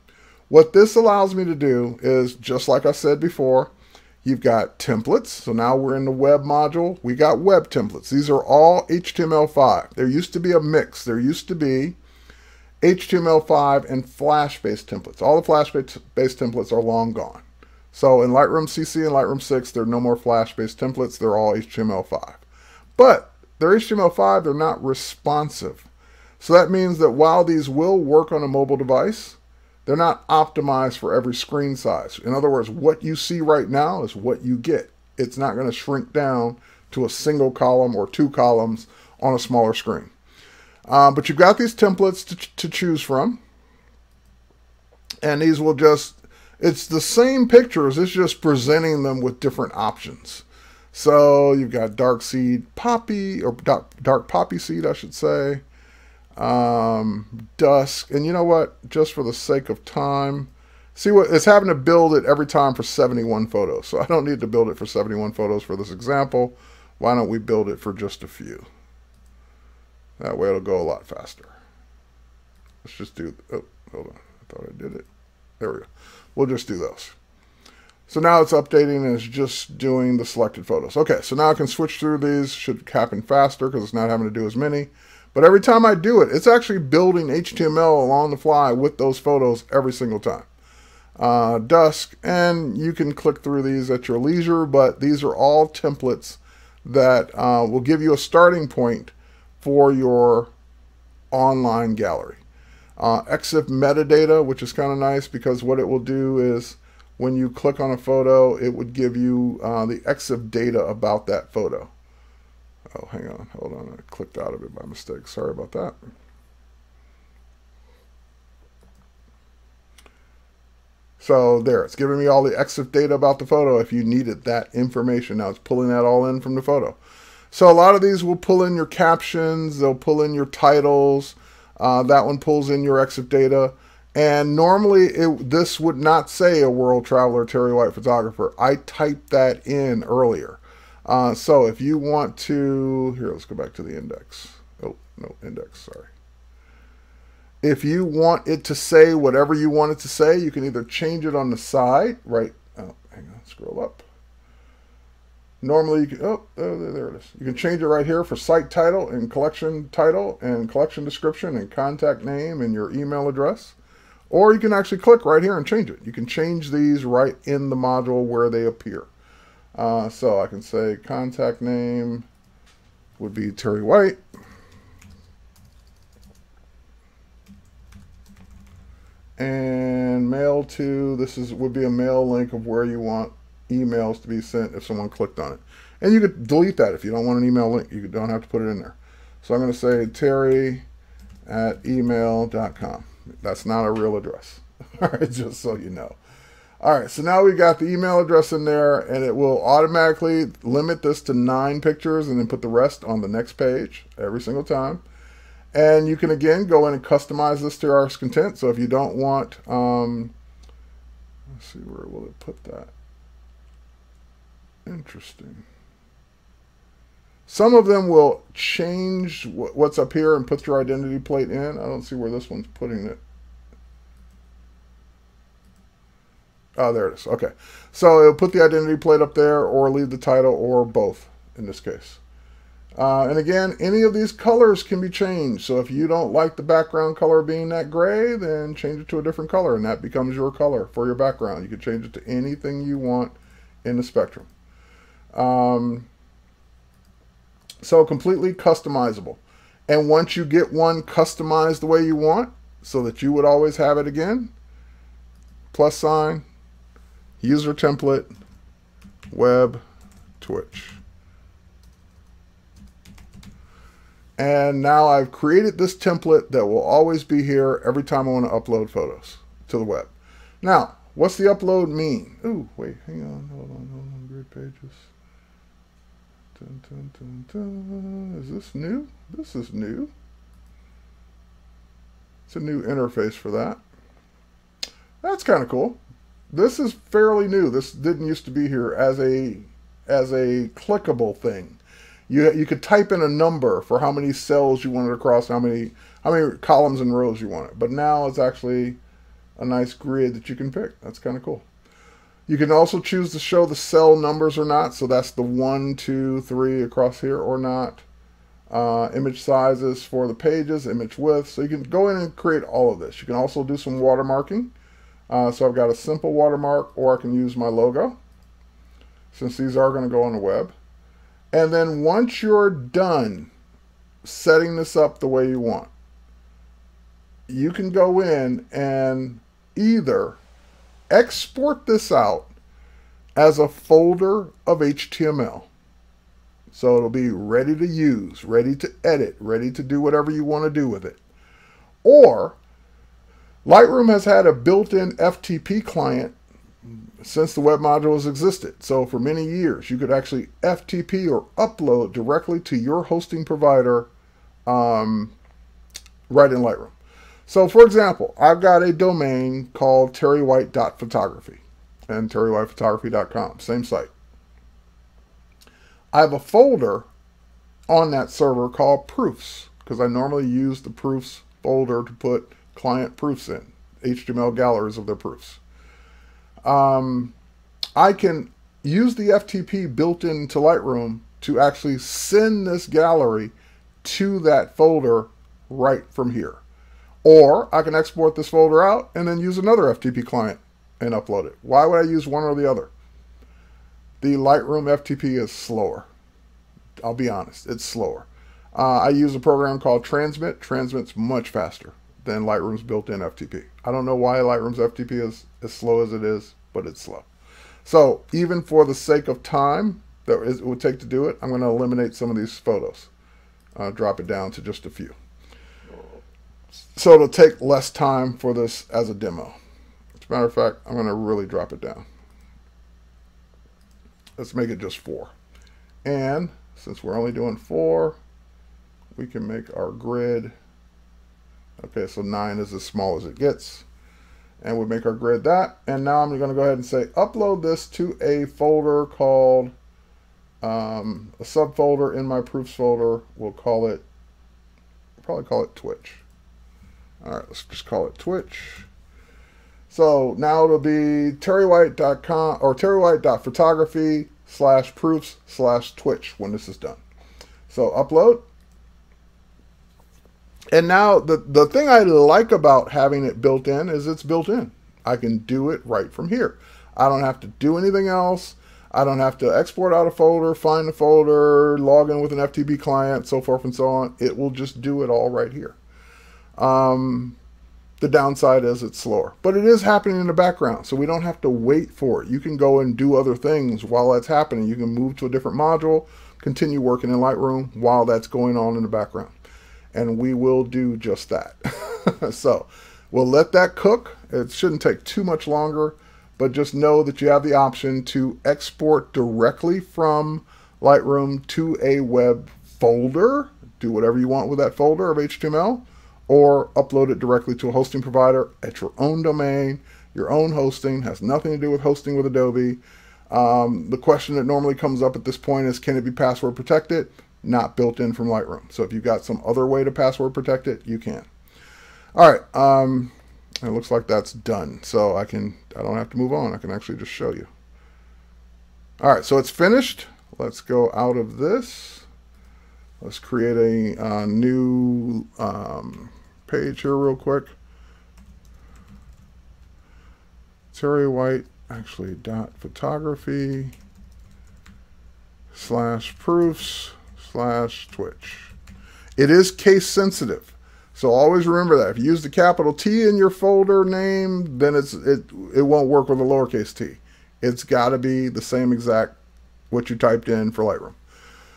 What this allows me to do is, just like I said before, you've got templates. So now we're in the web module. We got web templates. These are all HTML5. There used to be a mix. There used to be HTML5 and Flash-based templates. All the Flash-based templates are long gone. So in Lightroom CC and Lightroom 6, there are no more Flash-based templates. They're all HTML5. But they're HTML5, they're not responsive. So that means that while these will work on a mobile device, they're not optimized for every screen size. In other words, what you see right now is what you get. It's not going to shrink down to a single column or two columns on a smaller screen. Uh, but you've got these templates to, to choose from. And these will just it's the same pictures, it's just presenting them with different options. So you've got dark seed poppy, or dark, dark poppy seed, I should say. Um, dusk. And you know what? Just for the sake of time, see what it's having to build it every time for 71 photos. So I don't need to build it for 71 photos for this example. Why don't we build it for just a few? That way it'll go a lot faster. Let's just do, oh, hold on. I thought I did it. There we go. We'll just do those. So now it's updating and it's just doing the selected photos. Okay, so now I can switch through these. Should happen faster because it's not having to do as many. But every time I do it, it's actually building HTML along the fly with those photos every single time. Uh, dusk, and you can click through these at your leisure, but these are all templates that uh, will give you a starting point for your online gallery. Uh, EXIF metadata, which is kind of nice because what it will do is when you click on a photo, it would give you uh, the EXIF data about that photo. Oh, hang on, hold on, I clicked out of it by mistake. Sorry about that. So there, it's giving me all the EXIF data about the photo if you needed that information. Now it's pulling that all in from the photo. So a lot of these will pull in your captions, they'll pull in your titles, uh, that one pulls in your EXIF data. And normally it, this would not say a world traveler Terry White photographer. I typed that in earlier. Uh, so if you want to, here, let's go back to the index. Oh, no, index, sorry. If you want it to say whatever you want it to say, you can either change it on the side, right? Oh, hang on, scroll up. Normally, you can, oh, oh, there it is. You can change it right here for site title and collection title and collection description and contact name and your email address. Or you can actually click right here and change it. You can change these right in the module where they appear. Uh, so I can say contact name would be Terry White. And mail to, this is would be a mail link of where you want emails to be sent if someone clicked on it. And you could delete that if you don't want an email link. You don't have to put it in there. So I'm going to say terry at email.com. That's not a real address. (laughs) All right, just so you know. All right, so now we've got the email address in there, and it will automatically limit this to nine pictures and then put the rest on the next page every single time. And you can again go in and customize this to your content. So if you don't want, um, let's see, where will it put that? Interesting. Some of them will change what's up here and put your identity plate in. I don't see where this one's putting it. Oh, there it is. Okay. So it'll put the identity plate up there or leave the title or both in this case. Uh, and again, any of these colors can be changed. So if you don't like the background color being that gray, then change it to a different color and that becomes your color for your background. You can change it to anything you want in the spectrum. Um, so completely customizable. And once you get one customized the way you want, so that you would always have it again, plus sign, user template, web, Twitch. And now I've created this template that will always be here every time I want to upload photos to the web. Now, what's the upload mean? Ooh, wait, hang on, hold on, hold on, grid pages. Dun, dun, dun. Is this new? This is new. It's a new interface for that. That's kind of cool. This is fairly new. This didn't used to be here as a as a clickable thing. You you could type in a number for how many cells you wanted across, how many how many columns and rows you wanted. But now it's actually a nice grid that you can pick. That's kind of cool. You can also choose to show the cell numbers or not. So that's the one, two, three across here or not. Uh, image sizes for the pages, image width. So you can go in and create all of this. You can also do some watermarking. Uh, so I've got a simple watermark or I can use my logo since these are going to go on the web. And then once you're done setting this up the way you want, you can go in and either export this out as a folder of HTML. So it'll be ready to use, ready to edit, ready to do whatever you want to do with it. Or Lightroom has had a built-in FTP client since the web module has existed. So for many years, you could actually FTP or upload directly to your hosting provider um, right in Lightroom. So for example, I've got a domain called terrywhite.photography and terrywhitephotography.com, same site. I have a folder on that server called proofs because I normally use the proofs folder to put client proofs in, HTML galleries of their proofs. Um, I can use the FTP built into Lightroom to actually send this gallery to that folder right from here. Or I can export this folder out and then use another FTP client and upload it. Why would I use one or the other? The Lightroom FTP is slower. I'll be honest, it's slower. Uh, I use a program called Transmit. Transmit's much faster than Lightroom's built-in FTP. I don't know why Lightroom's FTP is as slow as it is, but it's slow. So even for the sake of time that it would take to do it, I'm going to eliminate some of these photos. Uh, drop it down to just a few. So it'll take less time for this as a demo. As a matter of fact, I'm going to really drop it down. Let's make it just four. And since we're only doing four, we can make our grid. Okay, so nine is as small as it gets. And we'll make our grid that. And now I'm going to go ahead and say upload this to a folder called um, a subfolder in my proofs folder. We'll call it, probably call it Twitch. All right, let's just call it Twitch. So now it'll be terrywhite.com or terrywhite.photography slash proofs slash Twitch when this is done. So upload. And now the, the thing I like about having it built in is it's built in. I can do it right from here. I don't have to do anything else. I don't have to export out a folder, find a folder, log in with an FTP client, so forth and so on. It will just do it all right here. Um, the downside is it's slower, but it is happening in the background, so we don't have to wait for it. You can go and do other things while that's happening. You can move to a different module, continue working in Lightroom while that's going on in the background. And we will do just that. (laughs) so we'll let that cook. It shouldn't take too much longer, but just know that you have the option to export directly from Lightroom to a web folder do whatever you want with that folder of HTML, or upload it directly to a hosting provider at your own domain, your own hosting, has nothing to do with hosting with Adobe. Um, the question that normally comes up at this point is, can it be password protected? Not built in from Lightroom. So if you've got some other way to password protect it, you can. All right, um, it looks like that's done. So I can, I don't have to move on. I can actually just show you. All right, so it's finished. Let's go out of this. Let's create a uh, new um, page here real quick. Terry White, actually, dot photography slash proofs slash Twitch. It is case sensitive. So always remember that. If you use the capital T in your folder name, then it's it it won't work with a lowercase t. It's got to be the same exact what you typed in for Lightroom.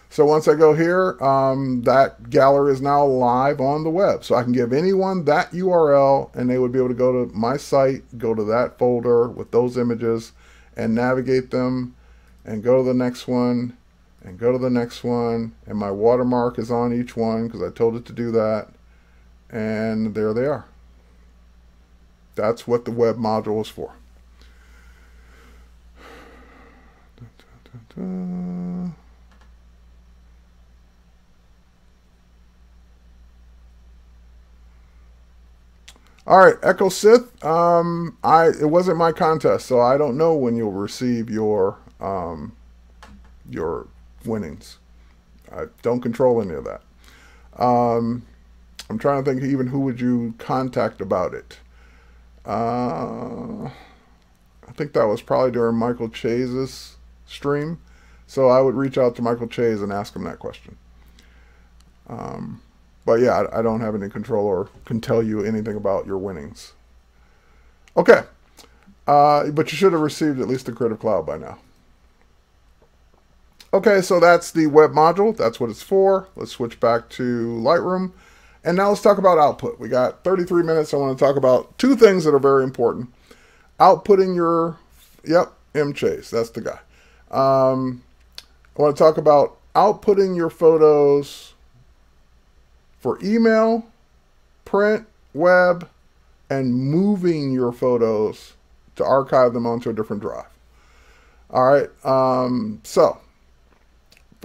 So once I go here, um, that gallery is now live on the web. So I can give anyone that URL and they would be able to go to my site, go to that folder with those images and navigate them and go to the next one and go to the next one. And my watermark is on each one because I told it to do that. And there they are. That's what the web module is for. All right, Echo Sith. Um, I it wasn't my contest, so I don't know when you'll receive your um, your winnings. I don't control any of that. Um, I'm trying to think even who would you contact about it. Uh, I think that was probably during Michael Chase's stream, so I would reach out to Michael Chase and ask him that question. Um, but yeah, I, I don't have any control or can tell you anything about your winnings. Okay. Uh, but you should have received at least the Creative Cloud by now. Okay, so that's the web module. That's what it's for. Let's switch back to Lightroom. And now let's talk about output. We got 33 minutes. I want to talk about two things that are very important. Outputting your, yep, M. Chase, that's the guy. Um, I want to talk about outputting your photos for email, print, web, and moving your photos to archive them onto a different drive. All right, um, so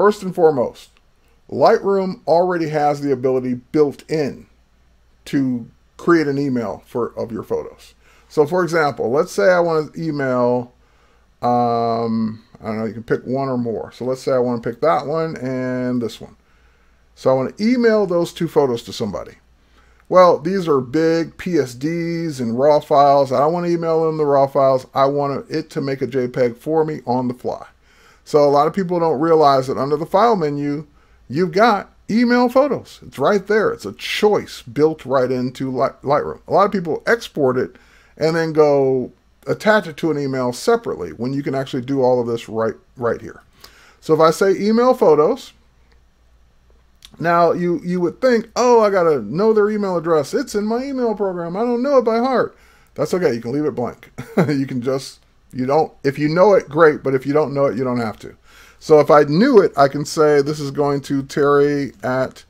first and foremost, Lightroom already has the ability built in to create an email for of your photos. So for example, let's say I want to email, um, I don't know, you can pick one or more. So let's say I want to pick that one and this one. So I want to email those two photos to somebody. Well, these are big PSDs and RAW files. I don't want to email them the RAW files. I want it to make a JPEG for me on the fly. So a lot of people don't realize that under the file menu, you've got email photos. It's right there. It's a choice built right into Lightroom. A lot of people export it and then go attach it to an email separately when you can actually do all of this right, right here. So if I say email photos, now you you would think, oh, I gotta know their email address. It's in my email program. I don't know it by heart. That's okay. You can leave it blank. (laughs) you can just you don't if you know it, great. But if you don't know it, you don't have to. So if I knew it, I can say this is going to Terry at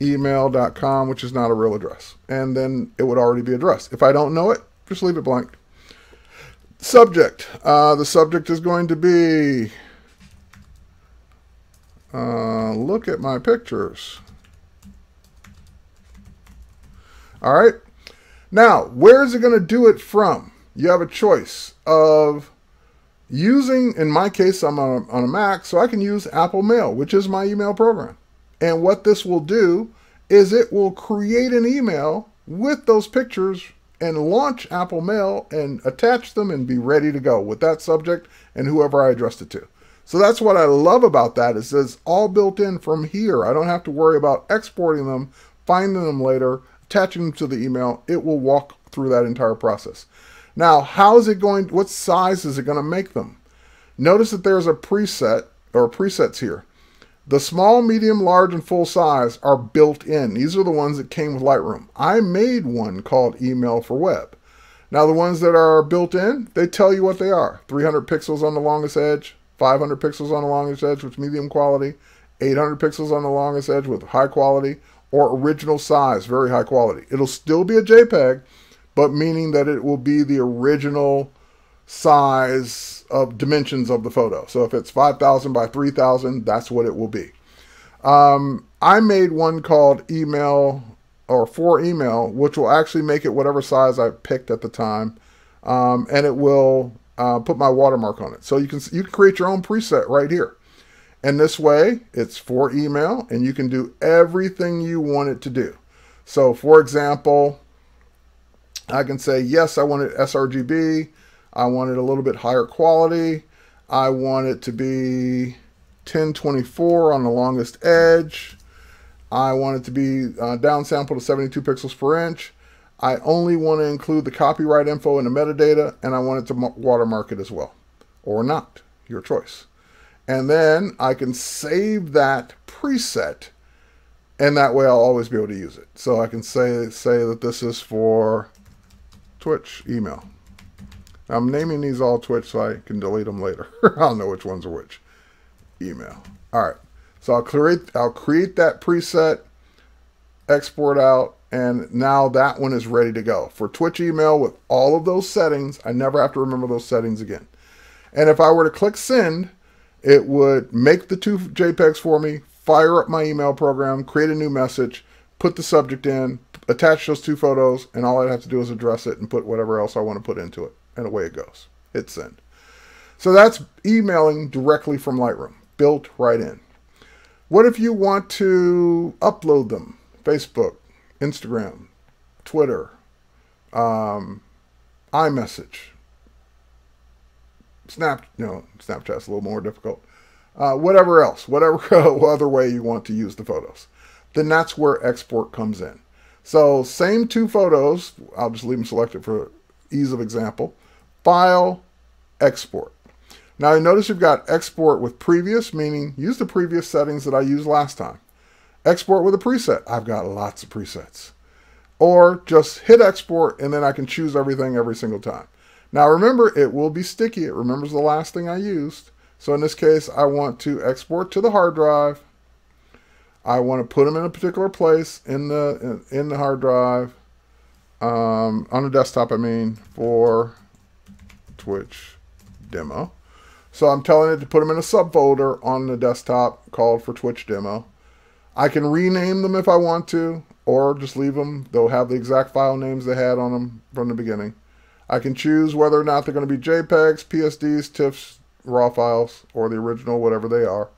email.com, which is not a real address. And then it would already be addressed. If I don't know it, just leave it blank. Subject. Uh, the subject is going to be uh, look at my pictures. All right. Now, where is it going to do it from? You have a choice of using, in my case, I'm on a, on a Mac, so I can use Apple Mail, which is my email program. And what this will do is it will create an email with those pictures and launch Apple Mail and attach them and be ready to go with that subject and whoever I addressed it to. So that's what I love about that is it's all built in from here. I don't have to worry about exporting them, finding them later, attaching them to the email. It will walk through that entire process. Now, how is it going, what size is it going to make them? Notice that there's a preset or presets here. The small, medium, large, and full size are built in. These are the ones that came with Lightroom. I made one called Email for Web. Now, the ones that are built in, they tell you what they are. 300 pixels on the longest edge, 500 pixels on the longest edge, which medium quality, 800 pixels on the longest edge with high quality, or original size, very high quality. It'll still be a JPEG, but meaning that it will be the original size of dimensions of the photo. So if it's 5,000 by 3,000, that's what it will be. Um, I made one called email or for email, which will actually make it whatever size I picked at the time. Um, and it will uh, put my watermark on it. So you can, you can create your own preset right here. And this way, it's for email, and you can do everything you want it to do. So for example, I can say, yes, I want it sRGB. I want it a little bit higher quality. I want it to be 1024 on the longest edge. I want it to be uh, downsampled to 72 pixels per inch. I only want to include the copyright info in the metadata, and I want it to watermark it as well, or not, your choice. And then I can save that preset, and that way I'll always be able to use it. So I can say, say that this is for Twitch email. I'm naming these all Twitch so I can delete them later. (laughs) I'll know which ones are which. Email. All right. So I'll create I'll create that preset, export out, and now that one is ready to go. For Twitch email with all of those settings, I never have to remember those settings again. And if I were to click send, it would make the two JPEGs for me, fire up my email program, create a new message, put the subject in, attach those two photos, and all I'd have to do is address it and put whatever else I want to put into it and away it goes. Hit send. So that's emailing directly from Lightroom, built right in. What if you want to upload them? Facebook, Instagram, Twitter, um, iMessage, Snap, you know, Snapchat's a little more difficult. Uh, whatever else, whatever (laughs) other way you want to use the photos. Then that's where export comes in. So same two photos, I'll just leave them selected for ease of example. File, Export. Now you notice you've got Export with Previous, meaning use the previous settings that I used last time. Export with a preset. I've got lots of presets. Or just hit Export and then I can choose everything every single time. Now remember, it will be sticky. It remembers the last thing I used. So in this case, I want to export to the hard drive. I want to put them in a particular place in the in, the hard drive um, on the desktop. I mean for Twitch demo. So I'm telling it to put them in a subfolder on the desktop called for Twitch demo. I can rename them if I want to, or just leave them. They'll have the exact file names they had on them from the beginning. I can choose whether or not they're going to be JPEGs, PSDs, TIFFs, RAW files, or the original, whatever they are.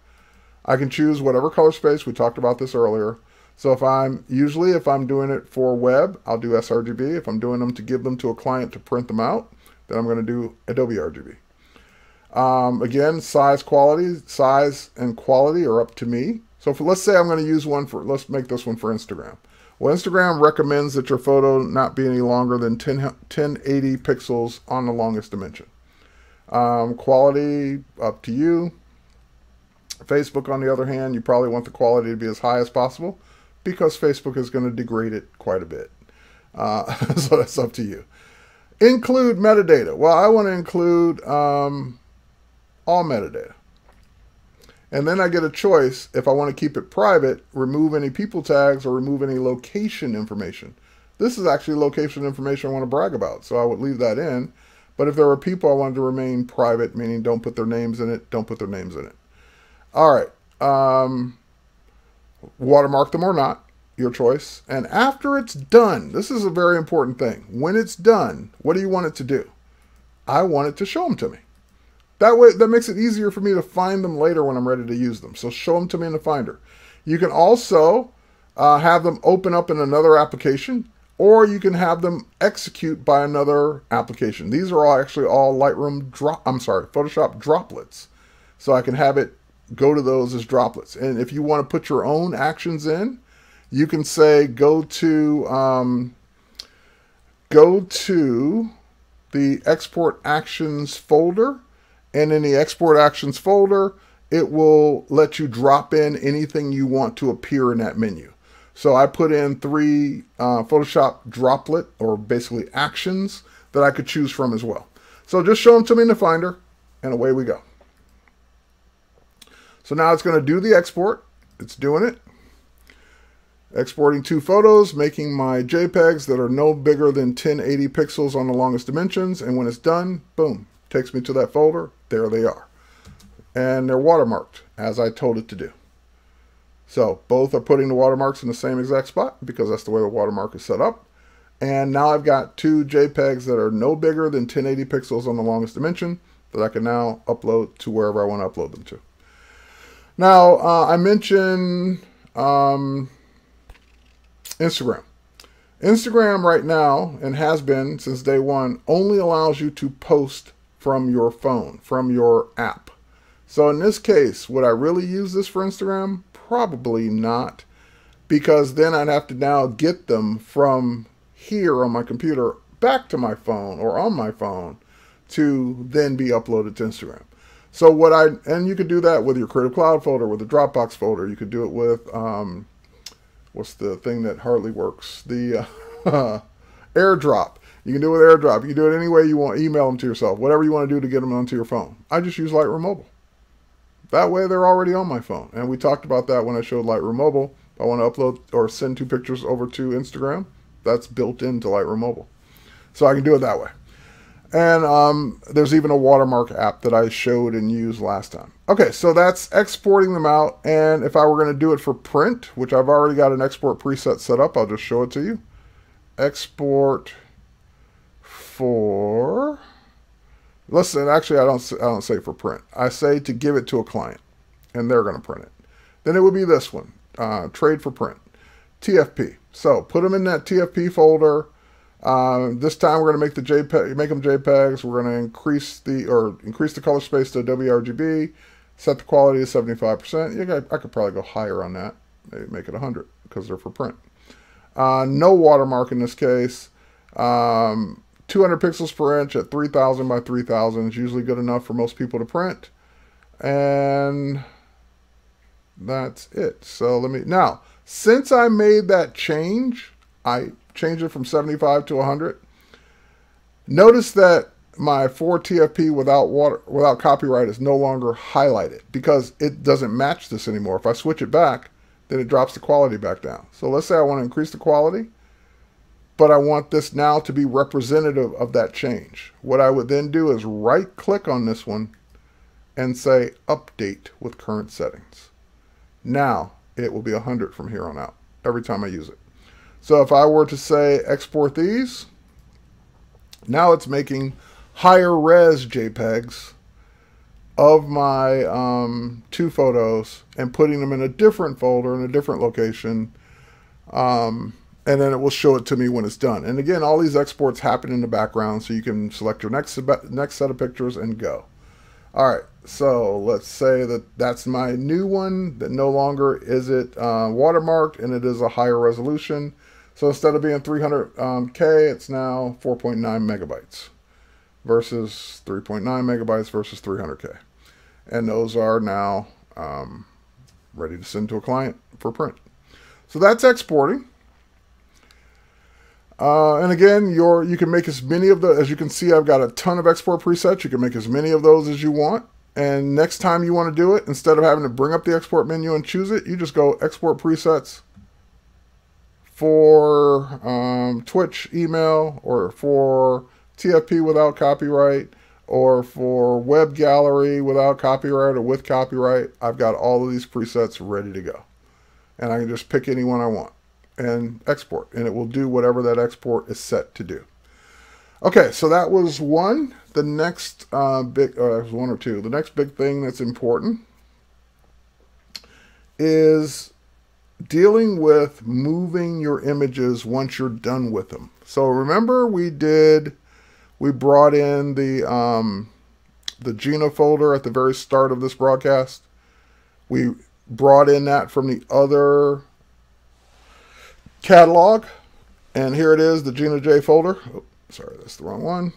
I can choose whatever color space. We talked about this earlier. So if I'm, usually if I'm doing it for web, I'll do sRGB. If I'm doing them to give them to a client to print them out, then I'm going to do Adobe RGB. Um, again, size, quality, size and quality are up to me. So let's say I'm going to use one for, let's make this one for Instagram. Well, Instagram recommends that your photo not be any longer than 10, 1080 pixels on the longest dimension. Um, quality, up to you. Facebook, on the other hand, you probably want the quality to be as high as possible because Facebook is going to degrade it quite a bit. Uh, (laughs) so that's up to you. Include metadata. Well, I want to include um, all metadata. And then I get a choice if I want to keep it private, remove any people tags, or remove any location information. This is actually location information I want to brag about, so I would leave that in. But if there were people I wanted to remain private, meaning don't put their names in it, don't put their names in it. All right. Um, watermark them or not your choice. And after it's done, this is a very important thing. When it's done, what do you want it to do? I want it to show them to me. That way, that makes it easier for me to find them later when I'm ready to use them. So show them to me in the Finder. You can also uh, have them open up in another application, or you can have them execute by another application. These are all actually all Lightroom drop. I'm sorry, Photoshop droplets. So I can have it go to those as droplets. And if you want to put your own actions in, you can say go to um, go to the export actions folder and in the export actions folder it will let you drop in anything you want to appear in that menu. So I put in three uh, Photoshop droplet or basically actions that I could choose from as well. So just show them to me in the finder and away we go so now it's going to do the export it's doing it. Exporting two photos, making my JPEGs that are no bigger than 1080 pixels on the longest dimensions. And when it's done, boom, takes me to that folder. There they are. And they're watermarked as I told it to do. So both are putting the watermarks in the same exact spot because that's the way the watermark is set up. And now I've got two JPEGs that are no bigger than 1080 pixels on the longest dimension that I can now upload to wherever I want to upload them to. Now, uh, I mentioned um, Instagram. Instagram right now, and has been since day one, only allows you to post from your phone, from your app. So in this case, would I really use this for Instagram? Probably not, because then I'd have to now get them from here on my computer back to my phone or on my phone to then be uploaded to Instagram. So what I, and you could do that with your Creative Cloud folder, with the Dropbox folder. You could do it with, um, what's the thing that hardly works? The uh, (laughs) AirDrop. You can do it with AirDrop. You can do it any way you want. Email them to yourself. Whatever you want to do to get them onto your phone. I just use Lightroom Mobile. That way they're already on my phone. And we talked about that when I showed Lightroom Mobile. I want to upload or send two pictures over to Instagram. That's built into Lightroom Mobile. So I can do it that way. And um, there's even a watermark app that I showed and used last time. Okay, so that's exporting them out. And if I were going to do it for print, which I've already got an export preset set up, I'll just show it to you. Export for Listen, actually, I don't, I don't say for print. I say to give it to a client, and they're going to print it. Then it would be this one, uh, trade for print, TFP. So put them in that TFP folder. Uh, this time we're going to make the JPEG, make them JPEGs. We're going to increase the or increase the color space to Adobe RGB. Set the quality to 75%. You I could probably go higher on that. Maybe make it 100 because they're for print. Uh, no watermark in this case. Um, 200 pixels per inch at 3000 by 3000 is usually good enough for most people to print. And that's it. So let me, now, since I made that change, I changed it from 75 to 100. Notice that my 4TFP without water, without copyright is no longer highlighted because it doesn't match this anymore. If I switch it back, then it drops the quality back down. So let's say I want to increase the quality but I want this now to be representative of that change. What I would then do is right click on this one and say update with current settings. Now it will be 100 from here on out every time I use it. So if I were to say export these, now it's making higher res JPEGs of my um, two photos and putting them in a different folder in a different location. Um, and then it will show it to me when it's done. And again, all these exports happen in the background, so you can select your next next set of pictures and go. All right, so let's say that that's my new one, that no longer is it uh, watermarked, and it is a higher resolution. So instead of being 300K, um, it's now 4.9 megabytes versus 3.9 megabytes versus 300K. And those are now um, ready to send to a client for print. So that's exporting. Uh, and again, your you can make as many of the as you can see. I've got a ton of export presets. You can make as many of those as you want. And next time you want to do it, instead of having to bring up the export menu and choose it, you just go export presets for um, Twitch email or for TFP without copyright or for web gallery without copyright or with copyright. I've got all of these presets ready to go. And I can just pick any one I want and export, and it will do whatever that export is set to do. Okay, so that was one. The next uh, big, uh, one or two. The next big thing that's important is dealing with moving your images once you're done with them. So remember we did, we brought in the, um, the Gina folder at the very start of this broadcast. We brought in that from the other catalog. And here it is, the Gina J folder. Oh, sorry, that's the wrong one.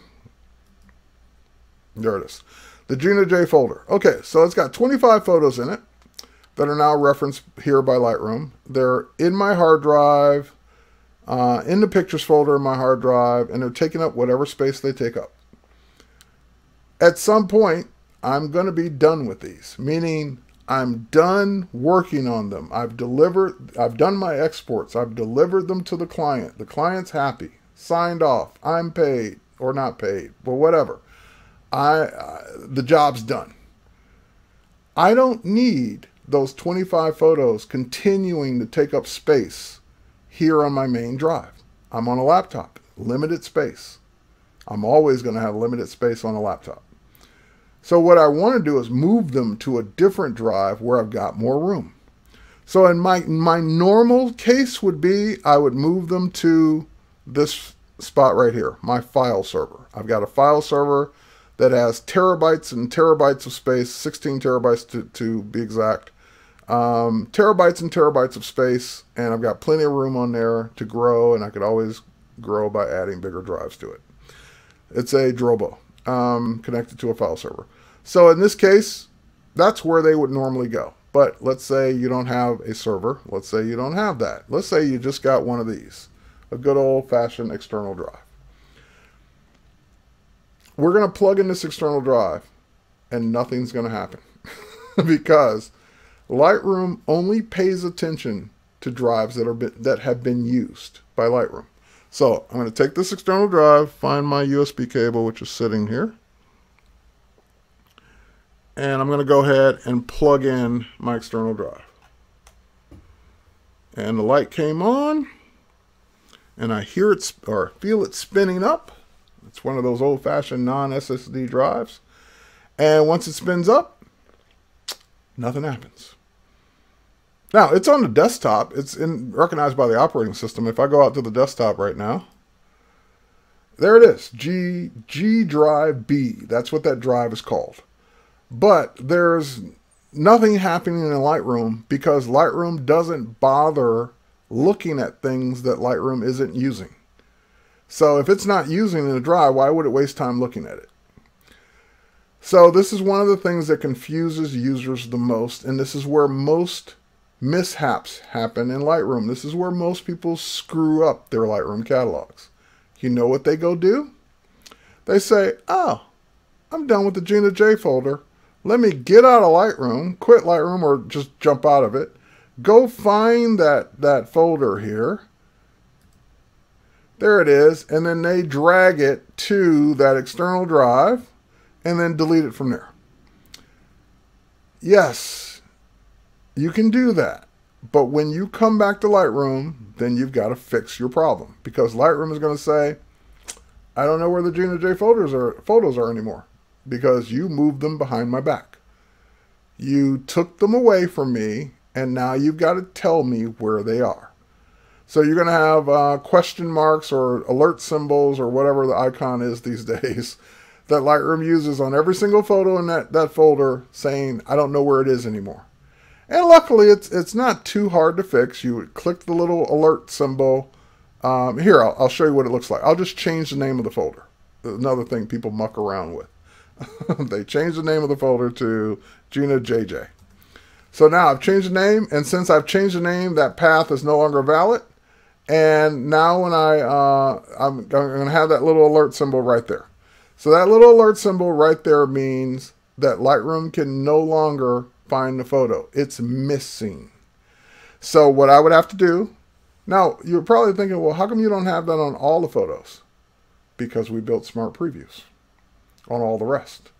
There it is. The Gina J folder. Okay, so it's got 25 photos in it that are now referenced here by Lightroom. They're in my hard drive, uh, in the pictures folder in my hard drive, and they're taking up whatever space they take up. At some point, I'm going to be done with these, meaning I'm done working on them. I've delivered, I've done my exports. I've delivered them to the client. The client's happy, signed off. I'm paid or not paid, but whatever. I, uh, the job's done. I don't need those 25 photos continuing to take up space here on my main drive. I'm on a laptop, limited space. I'm always going to have limited space on a laptop. So what I want to do is move them to a different drive where I've got more room. So in my my normal case would be I would move them to this spot right here, my file server. I've got a file server that has terabytes and terabytes of space, 16 terabytes to, to be exact. Um, terabytes and terabytes of space, and I've got plenty of room on there to grow, and I could always grow by adding bigger drives to it. It's a Drobo um, connected to a file server. So in this case, that's where they would normally go. But let's say you don't have a server. Let's say you don't have that. Let's say you just got one of these, a good old-fashioned external drive. We're going to plug in this external drive, and nothing's going to happen (laughs) because Lightroom only pays attention to drives that are that have been used by Lightroom. So I'm going to take this external drive, find my USB cable, which is sitting here. And I'm going to go ahead and plug in my external drive. And the light came on. And I hear it, or feel it spinning up. It's one of those old-fashioned non-SSD drives. And once it spins up, nothing happens. Now, it's on the desktop. It's in, recognized by the operating system. If I go out to the desktop right now, there it is, G, G Drive B. That's what that drive is called. But there's nothing happening in Lightroom because Lightroom doesn't bother looking at things that Lightroom isn't using. So if it's not using the drive, why would it waste time looking at it? So this is one of the things that confuses users the most, and this is where most mishaps happen in Lightroom. This is where most people screw up their Lightroom catalogs. You know what they go do? They say, oh, I'm done with the Gina J folder. Let me get out of Lightroom, quit Lightroom or just jump out of it. Go find that, that folder here. There it is. And then they drag it to that external drive and then delete it from there. Yes, you can do that. But when you come back to Lightroom, then you've got to fix your problem because Lightroom is going to say, I don't know where the Gina J folders are, photos are anymore because you moved them behind my back. You took them away from me and now you've got to tell me where they are. So you're going to have uh, question marks or alert symbols or whatever the icon is these (laughs) days that Lightroom uses on every single photo in that, that folder saying, I don't know where it is anymore. And luckily, it's it's not too hard to fix. You would click the little alert symbol. Um, here, I'll, I'll show you what it looks like. I'll just change the name of the folder. Another thing people muck around with. (laughs) they change the name of the folder to Gina JJ. So now I've changed the name, and since I've changed the name, that path is no longer valid. And now when I, uh, I'm, I'm going to have that little alert symbol right there. So that little alert symbol right there means that Lightroom can no longer find the photo. It's missing. So what I would have to do, now you're probably thinking, well, how come you don't have that on all the photos? Because we built smart previews on all the rest.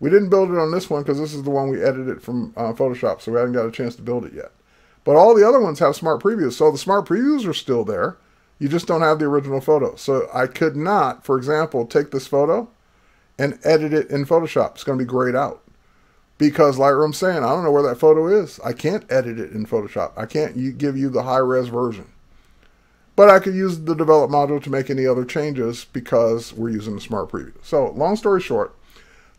We didn't build it on this one because this is the one we edited from uh, Photoshop, so we haven't got a chance to build it yet. But all the other ones have smart previews, so the smart previews are still there. You just don't have the original photo. So I could not, for example, take this photo and edit it in Photoshop. It's going to be grayed out because Lightroom's saying, I don't know where that photo is. I can't edit it in Photoshop. I can't give you the high-res version. But I could use the develop module to make any other changes because we're using the smart preview. So long story short,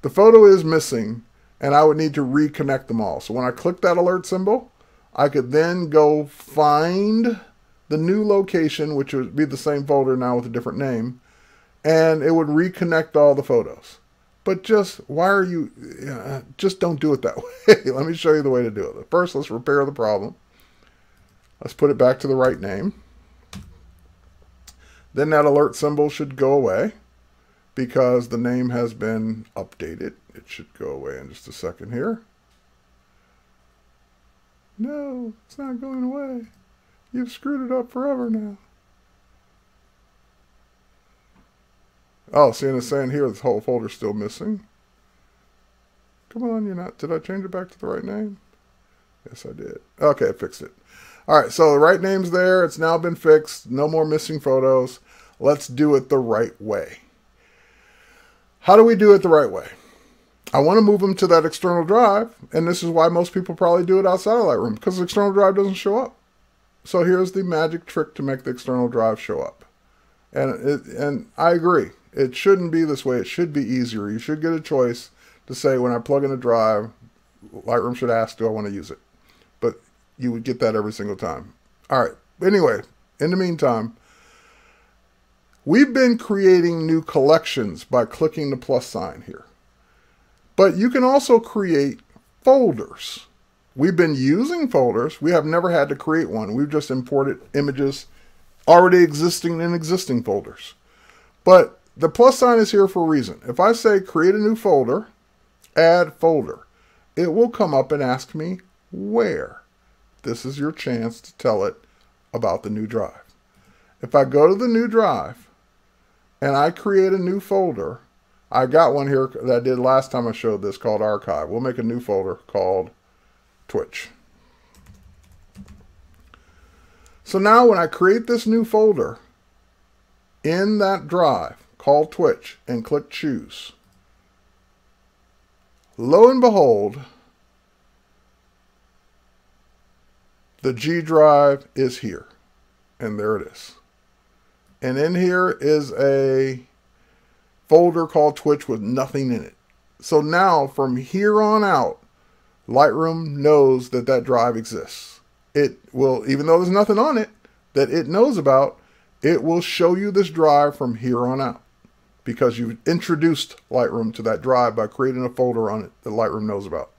the photo is missing and I would need to reconnect them all. So when I click that alert symbol, I could then go find the new location, which would be the same folder now with a different name, and it would reconnect all the photos. But just, why are you, uh, just don't do it that (laughs) way. Let me show you the way to do it. First, let's repair the problem. Let's put it back to the right name. Then that alert symbol should go away because the name has been updated. It should go away in just a second here. No, it's not going away. You've screwed it up forever now. Oh, see, and it's saying here this whole folder's still missing. Come on, you're not. Did I change it back to the right name? Yes, I did. Okay, I fixed it. All right, so the right name's there. It's now been fixed. No more missing photos. Let's do it the right way. How do we do it the right way? I want to move them to that external drive, and this is why most people probably do it outside of Lightroom, because the external drive doesn't show up. So here's the magic trick to make the external drive show up. And it, and I agree. It shouldn't be this way. It should be easier. You should get a choice to say when I plug in a drive, Lightroom should ask, do I want to use it? But you would get that every single time. All right. Anyway, in the meantime, we've been creating new collections by clicking the plus sign here. But you can also create folders. We've been using folders. We have never had to create one. We've just imported images already existing in existing folders. But the plus sign is here for a reason. If I say create a new folder, add folder, it will come up and ask me where. This is your chance to tell it about the new drive. If I go to the new drive and I create a new folder, I got one here that I did last time I showed this called archive. We'll make a new folder called Twitch. So now when I create this new folder in that drive called Twitch and click choose, lo and behold, the G drive is here. And there it is. And in here is a folder called Twitch with nothing in it. So now from here on out, Lightroom knows that that drive exists. It will, even though there's nothing on it that it knows about, it will show you this drive from here on out because you've introduced Lightroom to that drive by creating a folder on it that Lightroom knows about.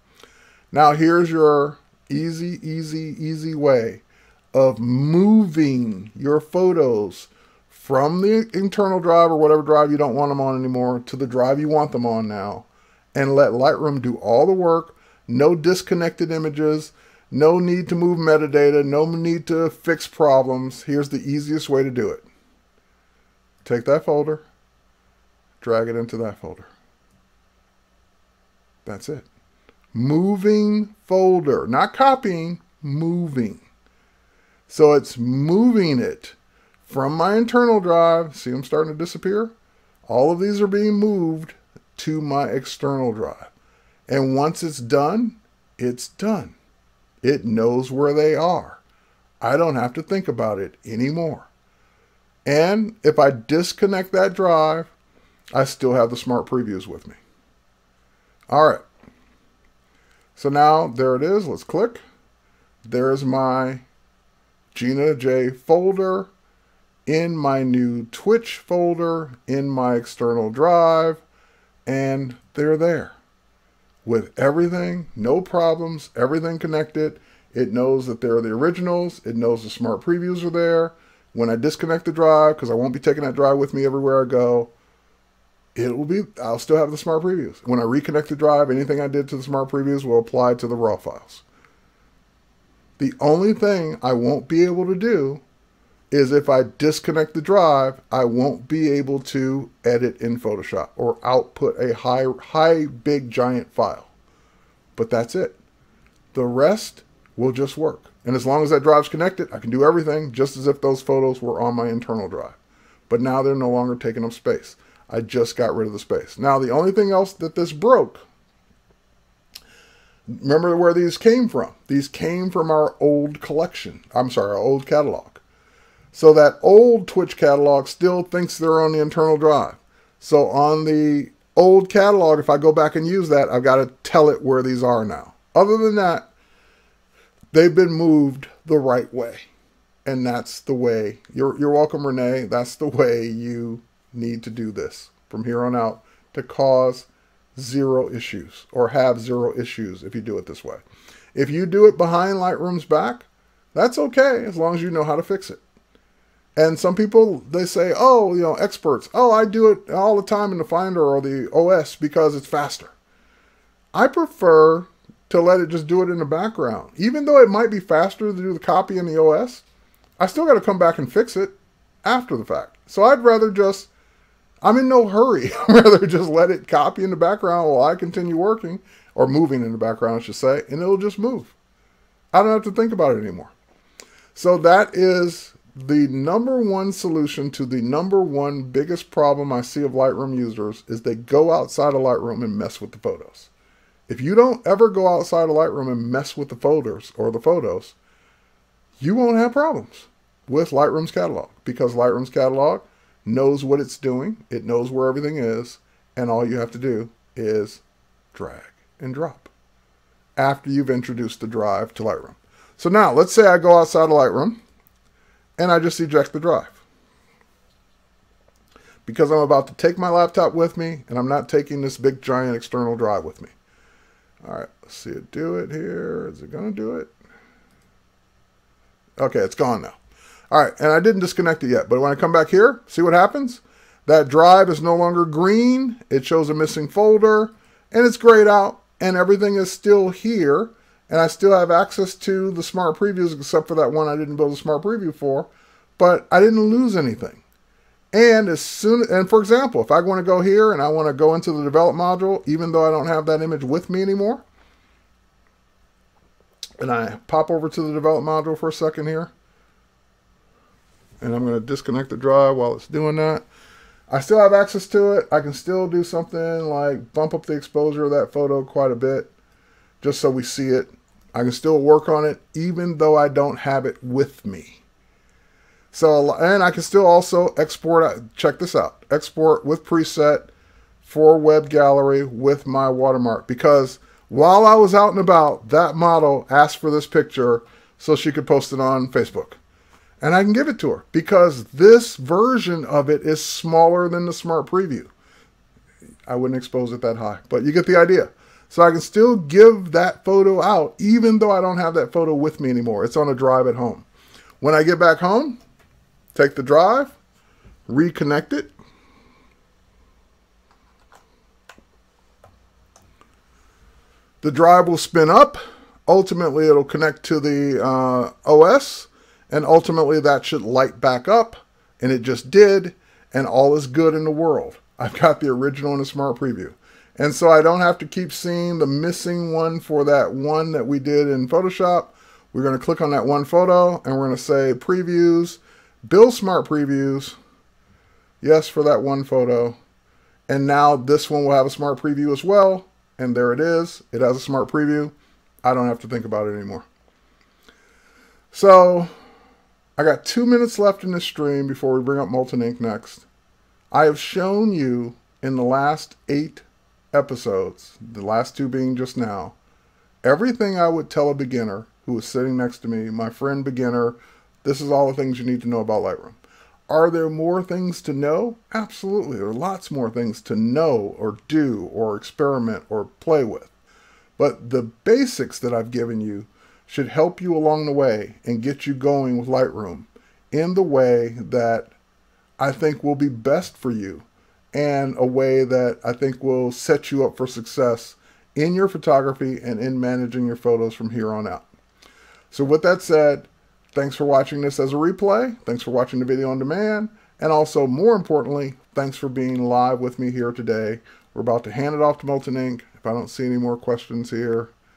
Now here's your easy, easy, easy way of moving your photos from the internal drive or whatever drive you don't want them on anymore to the drive you want them on now and let Lightroom do all the work. No disconnected images, no need to move metadata, no need to fix problems. Here's the easiest way to do it. Take that folder, drag it into that folder. That's it. Moving folder, not copying, moving. So it's moving it from my internal drive, see them starting to disappear? All of these are being moved to my external drive. And once it's done, it's done. It knows where they are. I don't have to think about it anymore. And if I disconnect that drive, I still have the smart previews with me. All right. So now there it is. Let's click. There's my Gina J folder in my new Twitch folder in my external drive, and they're there with everything, no problems, everything connected. It knows that they're the originals. It knows the smart previews are there. When I disconnect the drive, because I won't be taking that drive with me everywhere I go, it will be, I'll still have the smart previews. When I reconnect the drive, anything I did to the smart previews will apply to the raw files. The only thing I won't be able to do is if I disconnect the drive, I won't be able to edit in Photoshop or output a high, high, big, giant file. But that's it. The rest will just work. And as long as that drive's connected, I can do everything just as if those photos were on my internal drive. But now they're no longer taking up space. I just got rid of the space. Now, the only thing else that this broke, remember where these came from. These came from our old collection. I'm sorry, our old catalog. So that old Twitch catalog still thinks they're on the internal drive. So on the old catalog, if I go back and use that, I've got to tell it where these are now. Other than that, they've been moved the right way. And that's the way, you're, you're welcome, Renee. That's the way you need to do this from here on out to cause zero issues or have zero issues if you do it this way. If you do it behind Lightroom's back, that's okay as long as you know how to fix it. And some people they say, "Oh, you know, experts. Oh, I do it all the time in the Finder or the OS because it's faster." I prefer to let it just do it in the background. Even though it might be faster to do the copy in the OS, I still got to come back and fix it after the fact. So I'd rather just, I'm in no hurry. (laughs) I'd rather just let it copy in the background while I continue working, or moving in the background, I should say, and it'll just move. I don't have to think about it anymore. So that is the number one solution to the number one biggest problem I see of Lightroom users is they go outside of Lightroom and mess with the photos. If you don't ever go outside of Lightroom and mess with the folders or the photos, you won't have problems with Lightroom's catalog because Lightroom's catalog knows what it's doing, it knows where everything is, and all you have to do is drag and drop after you've introduced the drive to Lightroom. So now let's say I go outside of Lightroom and I just eject the drive. Because I'm about to take my laptop with me and I'm not taking this big giant external drive with me. All right, let's see it do it here. Is it going to do it? Okay, it's gone now. All right, and I didn't disconnect it yet, but when I come back here, see what happens? That drive is no longer green. It shows a missing folder, and it's grayed out, and everything is still here and I still have access to the smart previews except for that one I didn't build a smart preview for, but I didn't lose anything. And as soon and for example, if I want to go here and I want to go into the develop module, even though I don't have that image with me anymore, and I pop over to the develop module for a second here, and I'm going to disconnect the drive while it's doing that. I still have access to it. I can still do something like bump up the exposure of that photo quite a bit just so we see it I can still work on it even though I don't have it with me. So, and I can still also export, uh, check this out, export with preset for web gallery with my watermark because while I was out and about, that model asked for this picture so she could post it on Facebook. And I can give it to her because this version of it is smaller than the Smart Preview. I wouldn't expose it that high, but you get the idea. So I can still give that photo out even though I don't have that photo with me anymore. It's on a drive at home. When I get back home, take the drive, reconnect it. The drive will spin up. Ultimately, it'll connect to the uh, OS, and ultimately that should light back up, and it just did, and all is good in the world. I've got the original in a Smart Preview. And so I don't have to keep seeing the missing one for that one that we did in Photoshop. We're going to click on that one photo and we're going to say previews, build smart previews. Yes, for that one photo. And now this one will have a smart preview as well. And there it is. It has a smart preview. I don't have to think about it anymore. So I got two minutes left in this stream before we bring up Molten Ink next. I have shown you in the last eight episodes, the last two being just now, everything I would tell a beginner who was sitting next to me, my friend beginner, this is all the things you need to know about Lightroom. Are there more things to know? Absolutely. There are lots more things to know or do or experiment or play with. But the basics that I've given you should help you along the way and get you going with Lightroom in the way that I think will be best for you and a way that I think will set you up for success in your photography and in managing your photos from here on out. So with that said, thanks for watching this as a replay. Thanks for watching the video on demand. And also, more importantly, thanks for being live with me here today. We're about to hand it off to Molten Ink. If I don't see any more questions here,